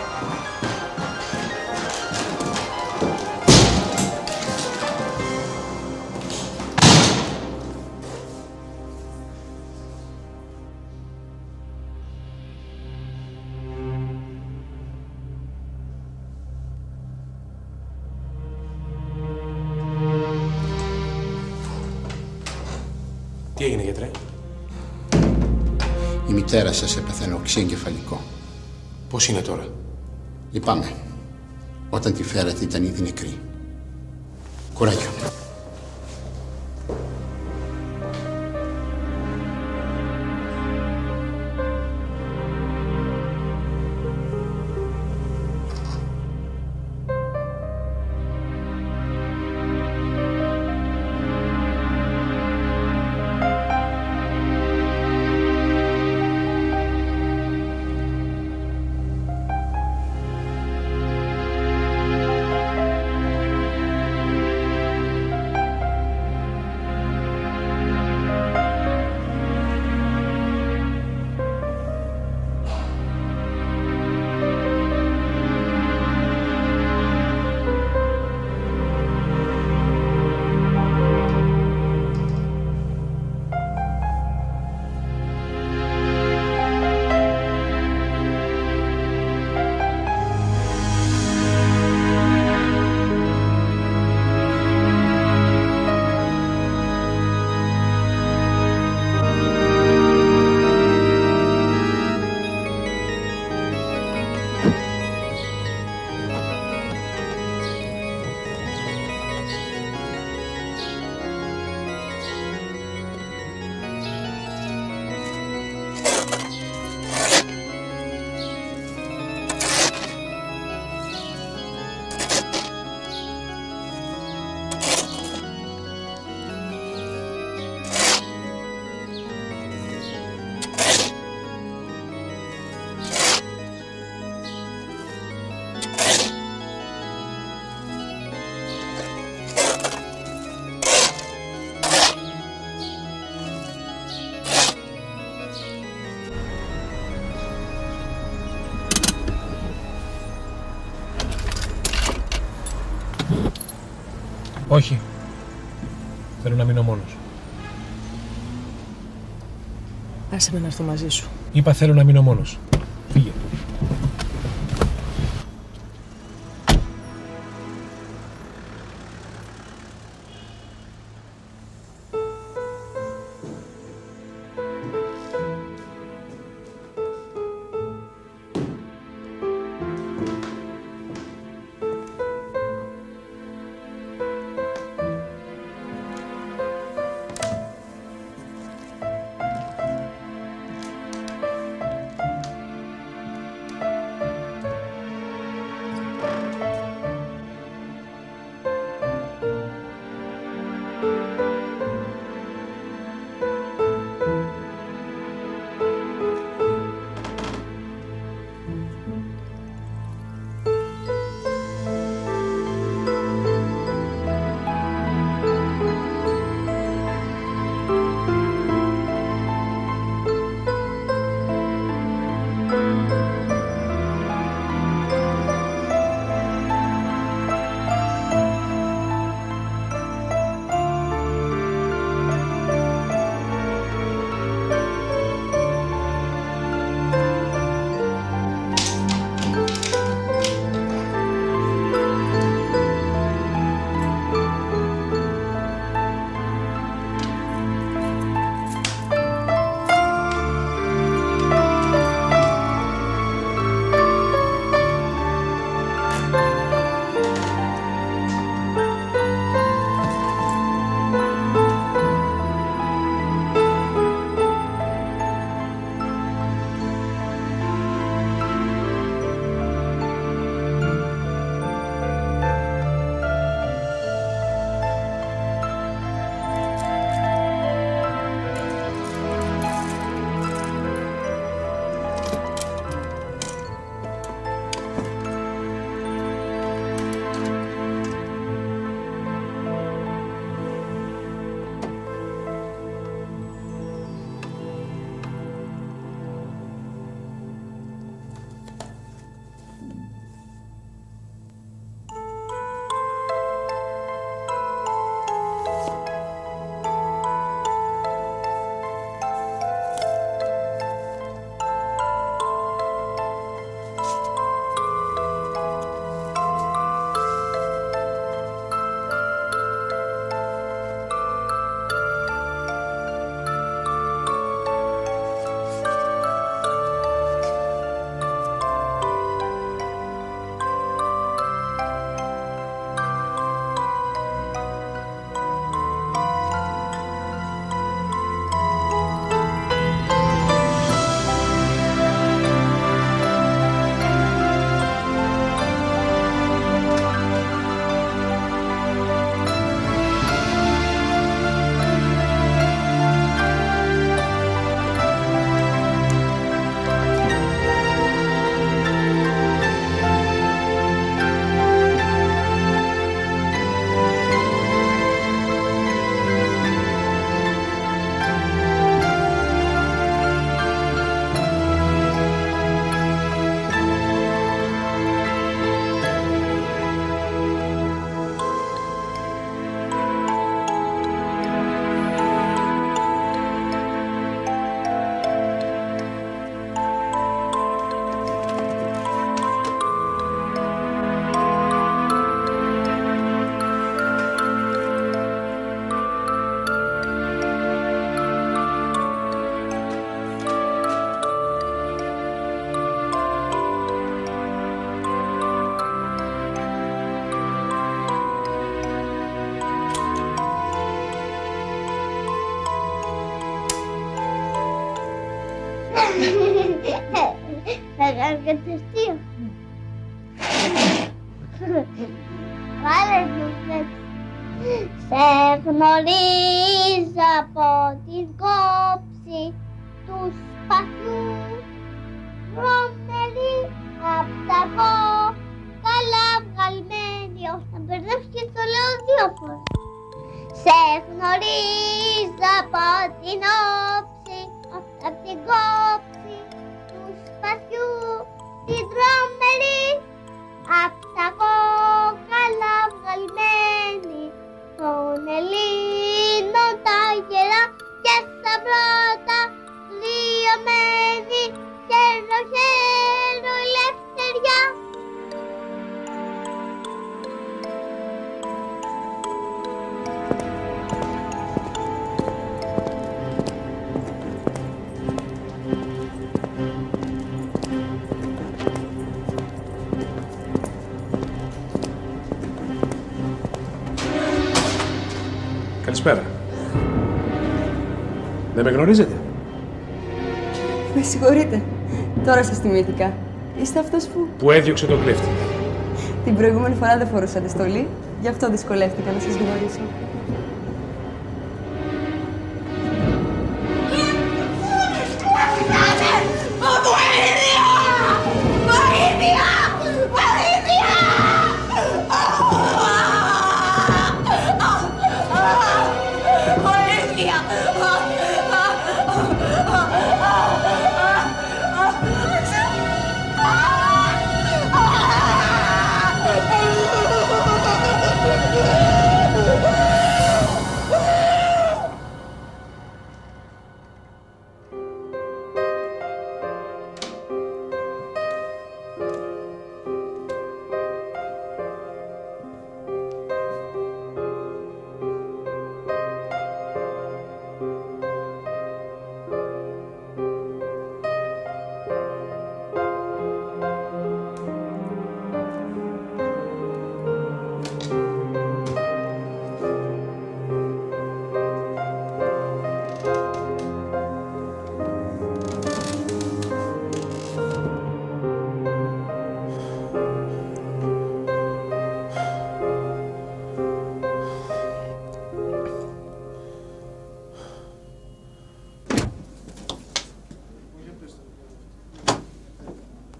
Η μητέρα σας έπαθε οξύ εγκεφαλικό. Πώς είναι τώρα; Λυπάμαι. Όταν τη φέρατε ήταν ήδη νεκρή. Κουράγιο. Όχι. Θέλω να μείνω μόνος. Άσε με να έρθω μαζί σου. Είπα θέλω να μείνω μόνος. Θυμήθηκα. Είστε αυτός που Που έδιωξε τον κλέφτη. την προηγούμενη φορά δεν φορούσα αντιστολή. Γι' αυτό δυσκολεύτηκα να σας γνωρίσω.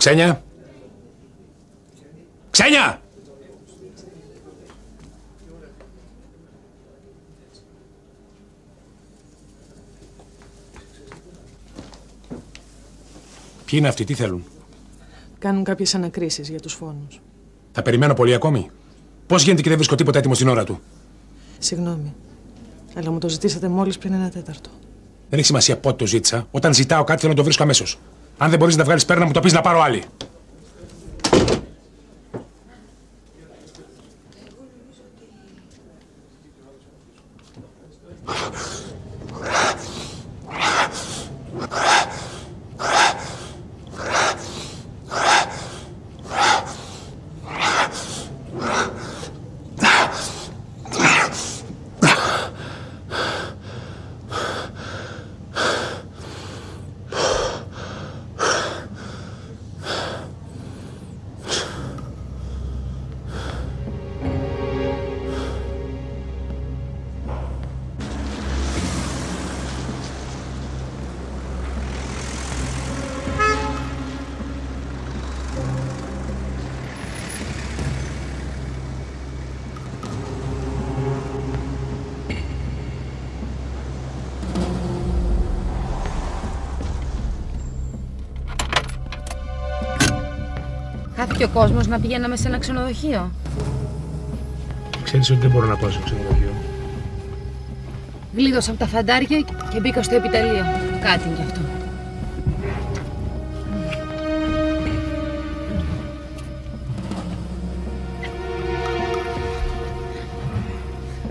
Ξένια! Ξένια! Ποιοι είναι αυτοί, τι θέλουν; Κάνουν κάποιες ανακρίσεις για τους φόνους. Θα περιμένω πολύ ακόμη. Πώς γίνεται και δεν βρίσκω τίποτα έτοιμο στην ώρα του; Συγγνώμη. Αλλά μου το ζητήσατε μόλις πριν ένα τέταρτο. Δεν έχει σημασία πότε το ζήτησα. Όταν ζητάω κάτι θέλω να το βρίσκω αμέσως. Αν δεν μπορείς να τα βγάλεις πέρα, να μου το πεις να πάρω άλλη. Ο κόσμος να πηγαίναμε σε ένα ξενοδοχείο; Ξέρεις ότι δεν μπορώ να πάω στο ξενοδοχείο. Γλίδωσα από τα φαντάρια και μπήκα στο επιτελείο. Κάτι είναι γι' αυτό.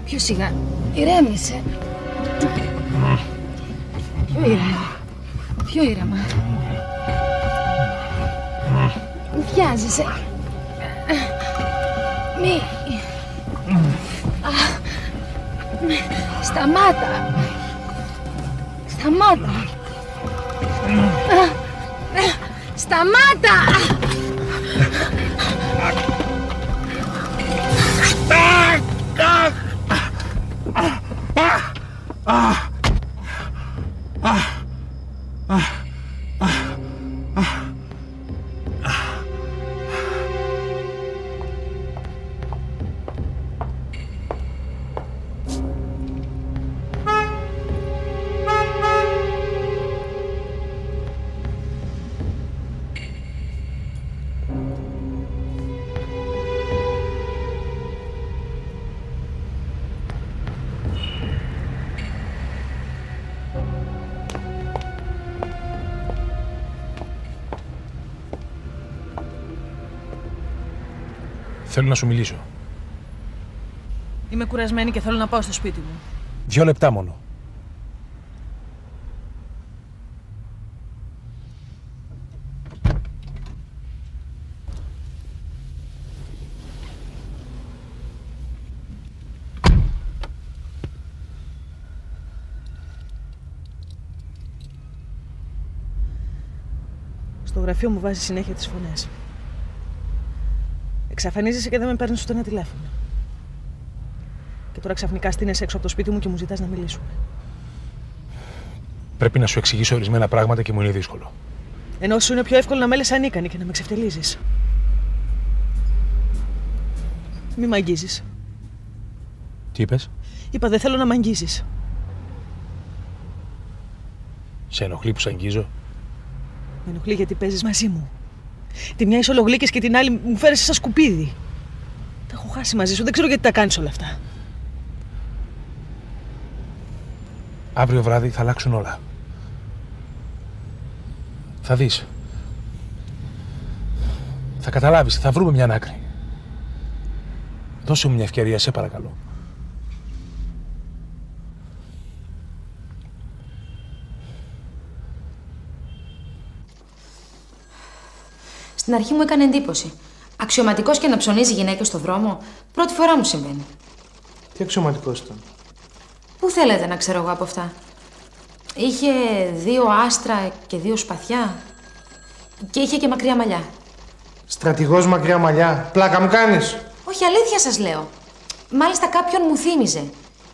Πιο σιγά. Ηρέμησε. Πιο ήρεμα. Πιο ήρεμα. Μη βιάζεσαι. Μη... Α, Σταμάτα. Σταμάτα. Α, Σταμάτα. Θέλω να σου μιλήσω. Είμαι κουρασμένη και θέλω να πάω στο σπίτι μου. Δύο λεπτά μόνο. Στο γραφείο μου βάζει συνέχεια τις φωνές. Εξαφανίζεσαι και δεν με παίρνεις ούτε ένα τηλέφωνο. Και τώρα ξαφνικά στείνεσαι έξω από το σπίτι μου και μου ζητάς να μιλήσουμε. Πρέπει να σου εξηγήσω ορισμένα πράγματα και μου είναι δύσκολο. Ενώ σου είναι πιο εύκολο να με λες ανίκανη και να με ξεφτελίζεις. Μη μ' αγγίζεις. Τι είπες; Είπα δεν θέλω να μ' αγγίζεις. Σε ενοχλεί που σε αγγίζω; Με ενοχλεί γιατί παίζεις μαζί μου. Τη μια είσαι ολογλίκες και την άλλη μου φέρεσαι σαν σκουπίδι. Τα έχω χάσει μαζί σου, δεν ξέρω γιατί τα κάνεις όλα αυτά. Αύριο βράδυ θα αλλάξουν όλα. Θα δεις. Θα καταλάβεις, θα βρούμε μια άκρη. Δώσε μου μια ευκαιρία, σε παρακαλώ. Στην αρχή μου έκανε εντύπωση. Αξιωματικός και να ψωνίζει γυναίκε στο δρόμο, πρώτη φορά μου συμβαίνει. Τι αξιωματικός ήταν; Πού θέλετε να ξέρω εγώ από αυτά; Είχε δύο άστρα και δύο σπαθιά. Και είχε και μακριά μαλλιά. Στρατηγός μακριά μαλλιά. Πλάκα μου κάνεις; Όχι, αλήθεια σας λέω. Μάλιστα κάποιον μου θύμιζε.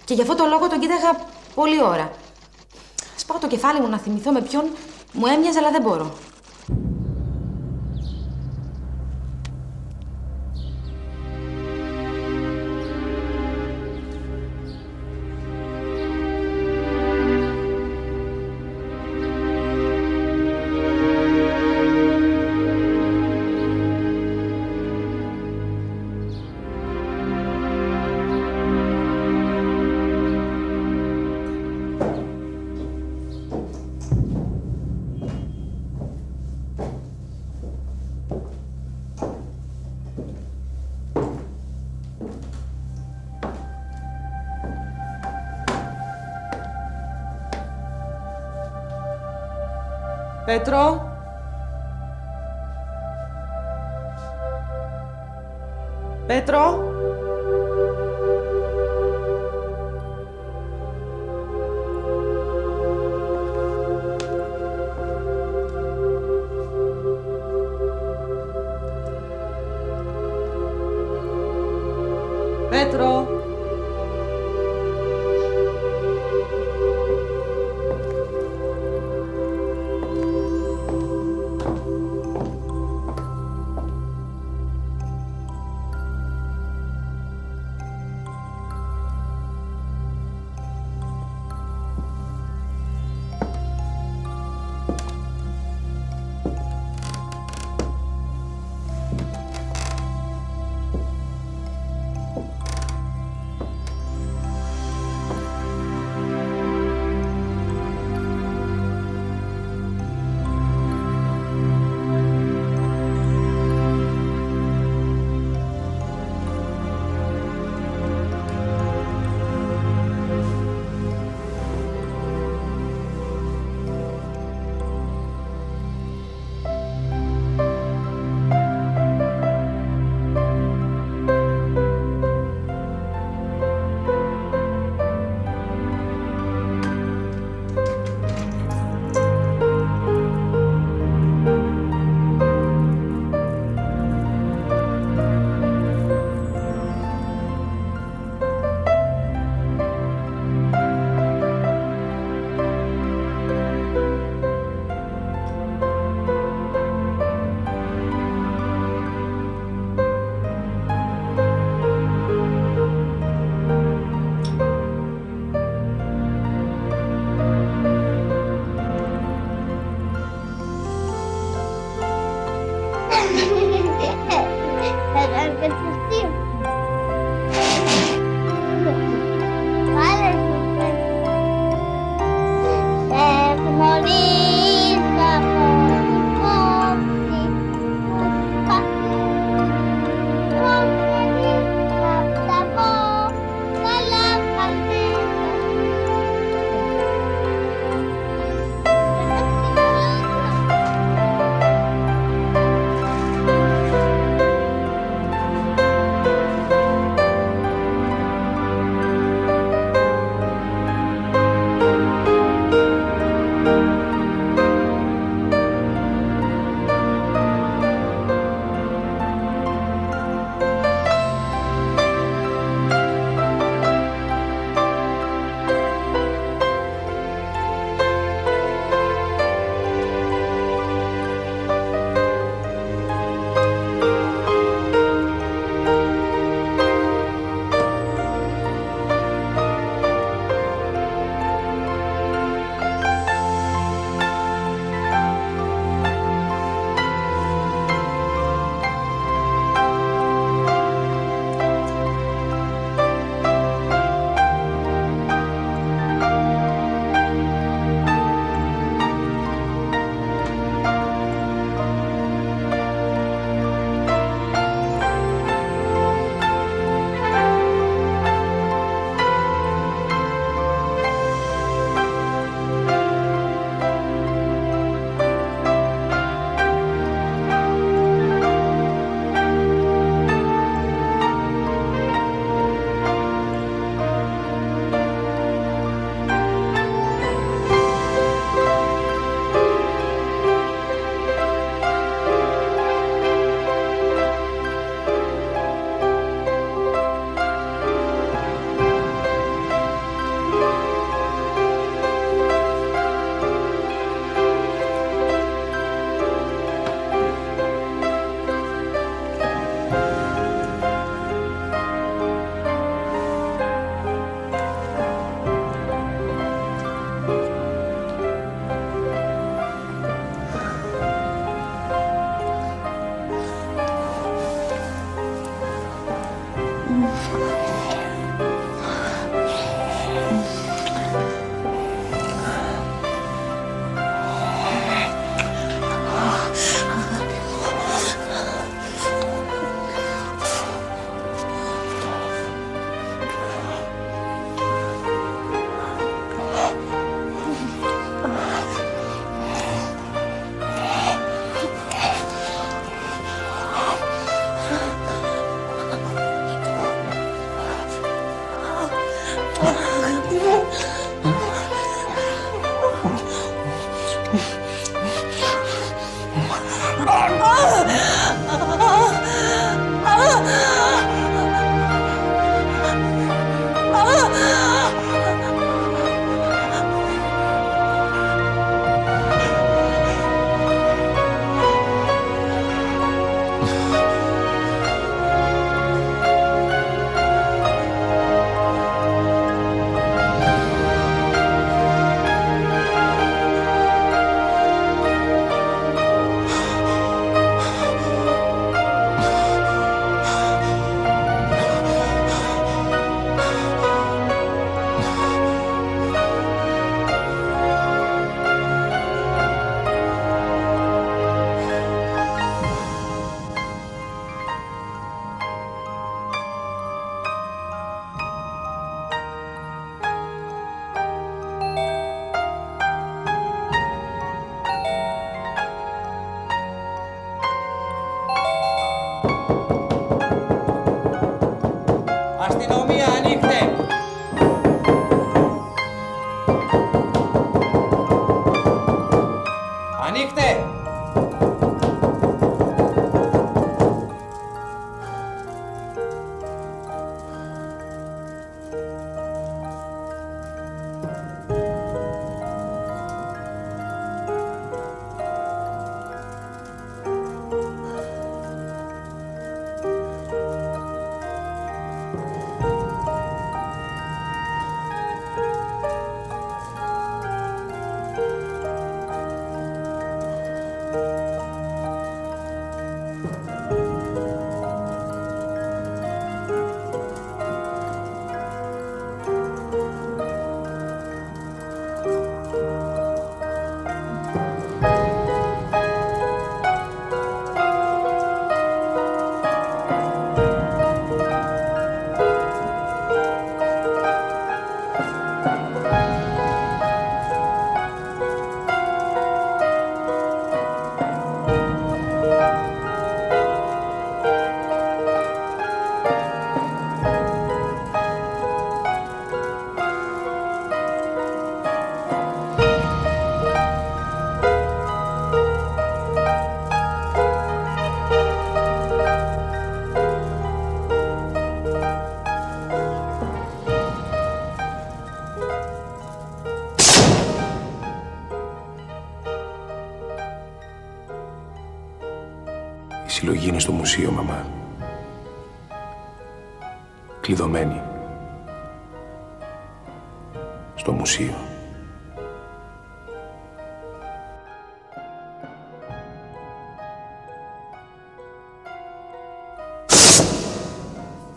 Και γι' αυτό το λόγο τον κοίταγα πολλή ώρα. Σπάω το κεφάλι μου να θυμηθώ με ποιον μου έμοιαζε, αλλά δεν μπορώ. Πέτρο.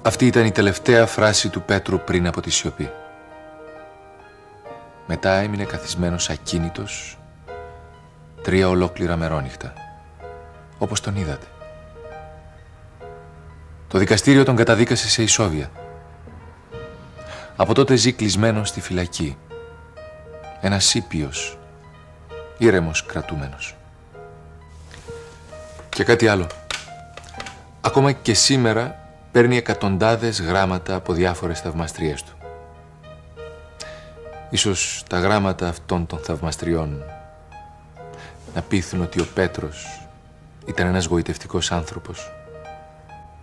Αυτή ήταν η τελευταία φράση του Πέτρου πριν από τη σιωπή. Μετά έμεινε καθισμένος ακίνητος τρία ολόκληρα μερόνυχτα, όπως τον είδατε. Το δικαστήριο τον καταδίκασε σε ισόβια. Από τότε ζει κλεισμένο στη φυλακή. Ένας ήπιος, ήρεμος κρατούμενος. Και κάτι άλλο. Ακόμα και σήμερα παίρνει εκατοντάδες γράμματα από διάφορες θαυμαστρίες του. Ίσως τα γράμματα αυτών των θαυμαστριών να πείθουν ότι ο Πέτρος ήταν ένας γοητευτικός άνθρωπος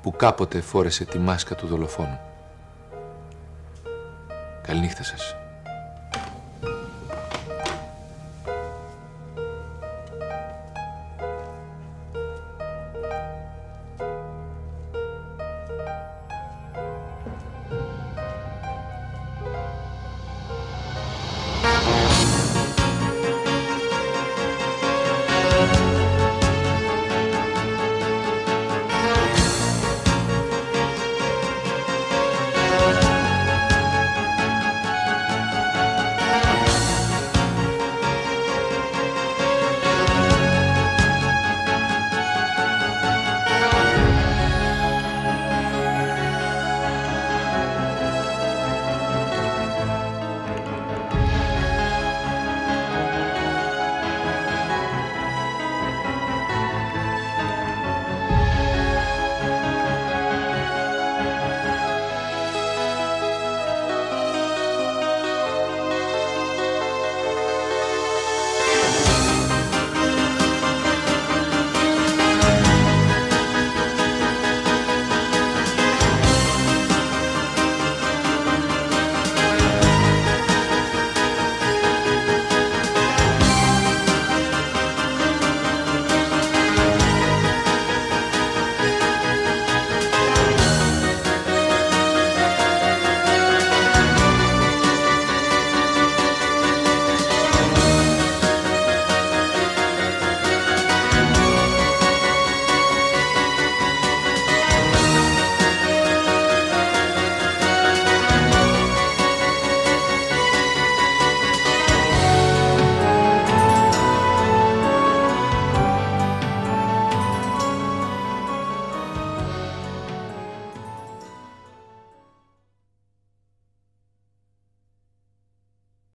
που κάποτε φόρεσε τη μάσκα του δολοφόνου. Καληνύχτα σας.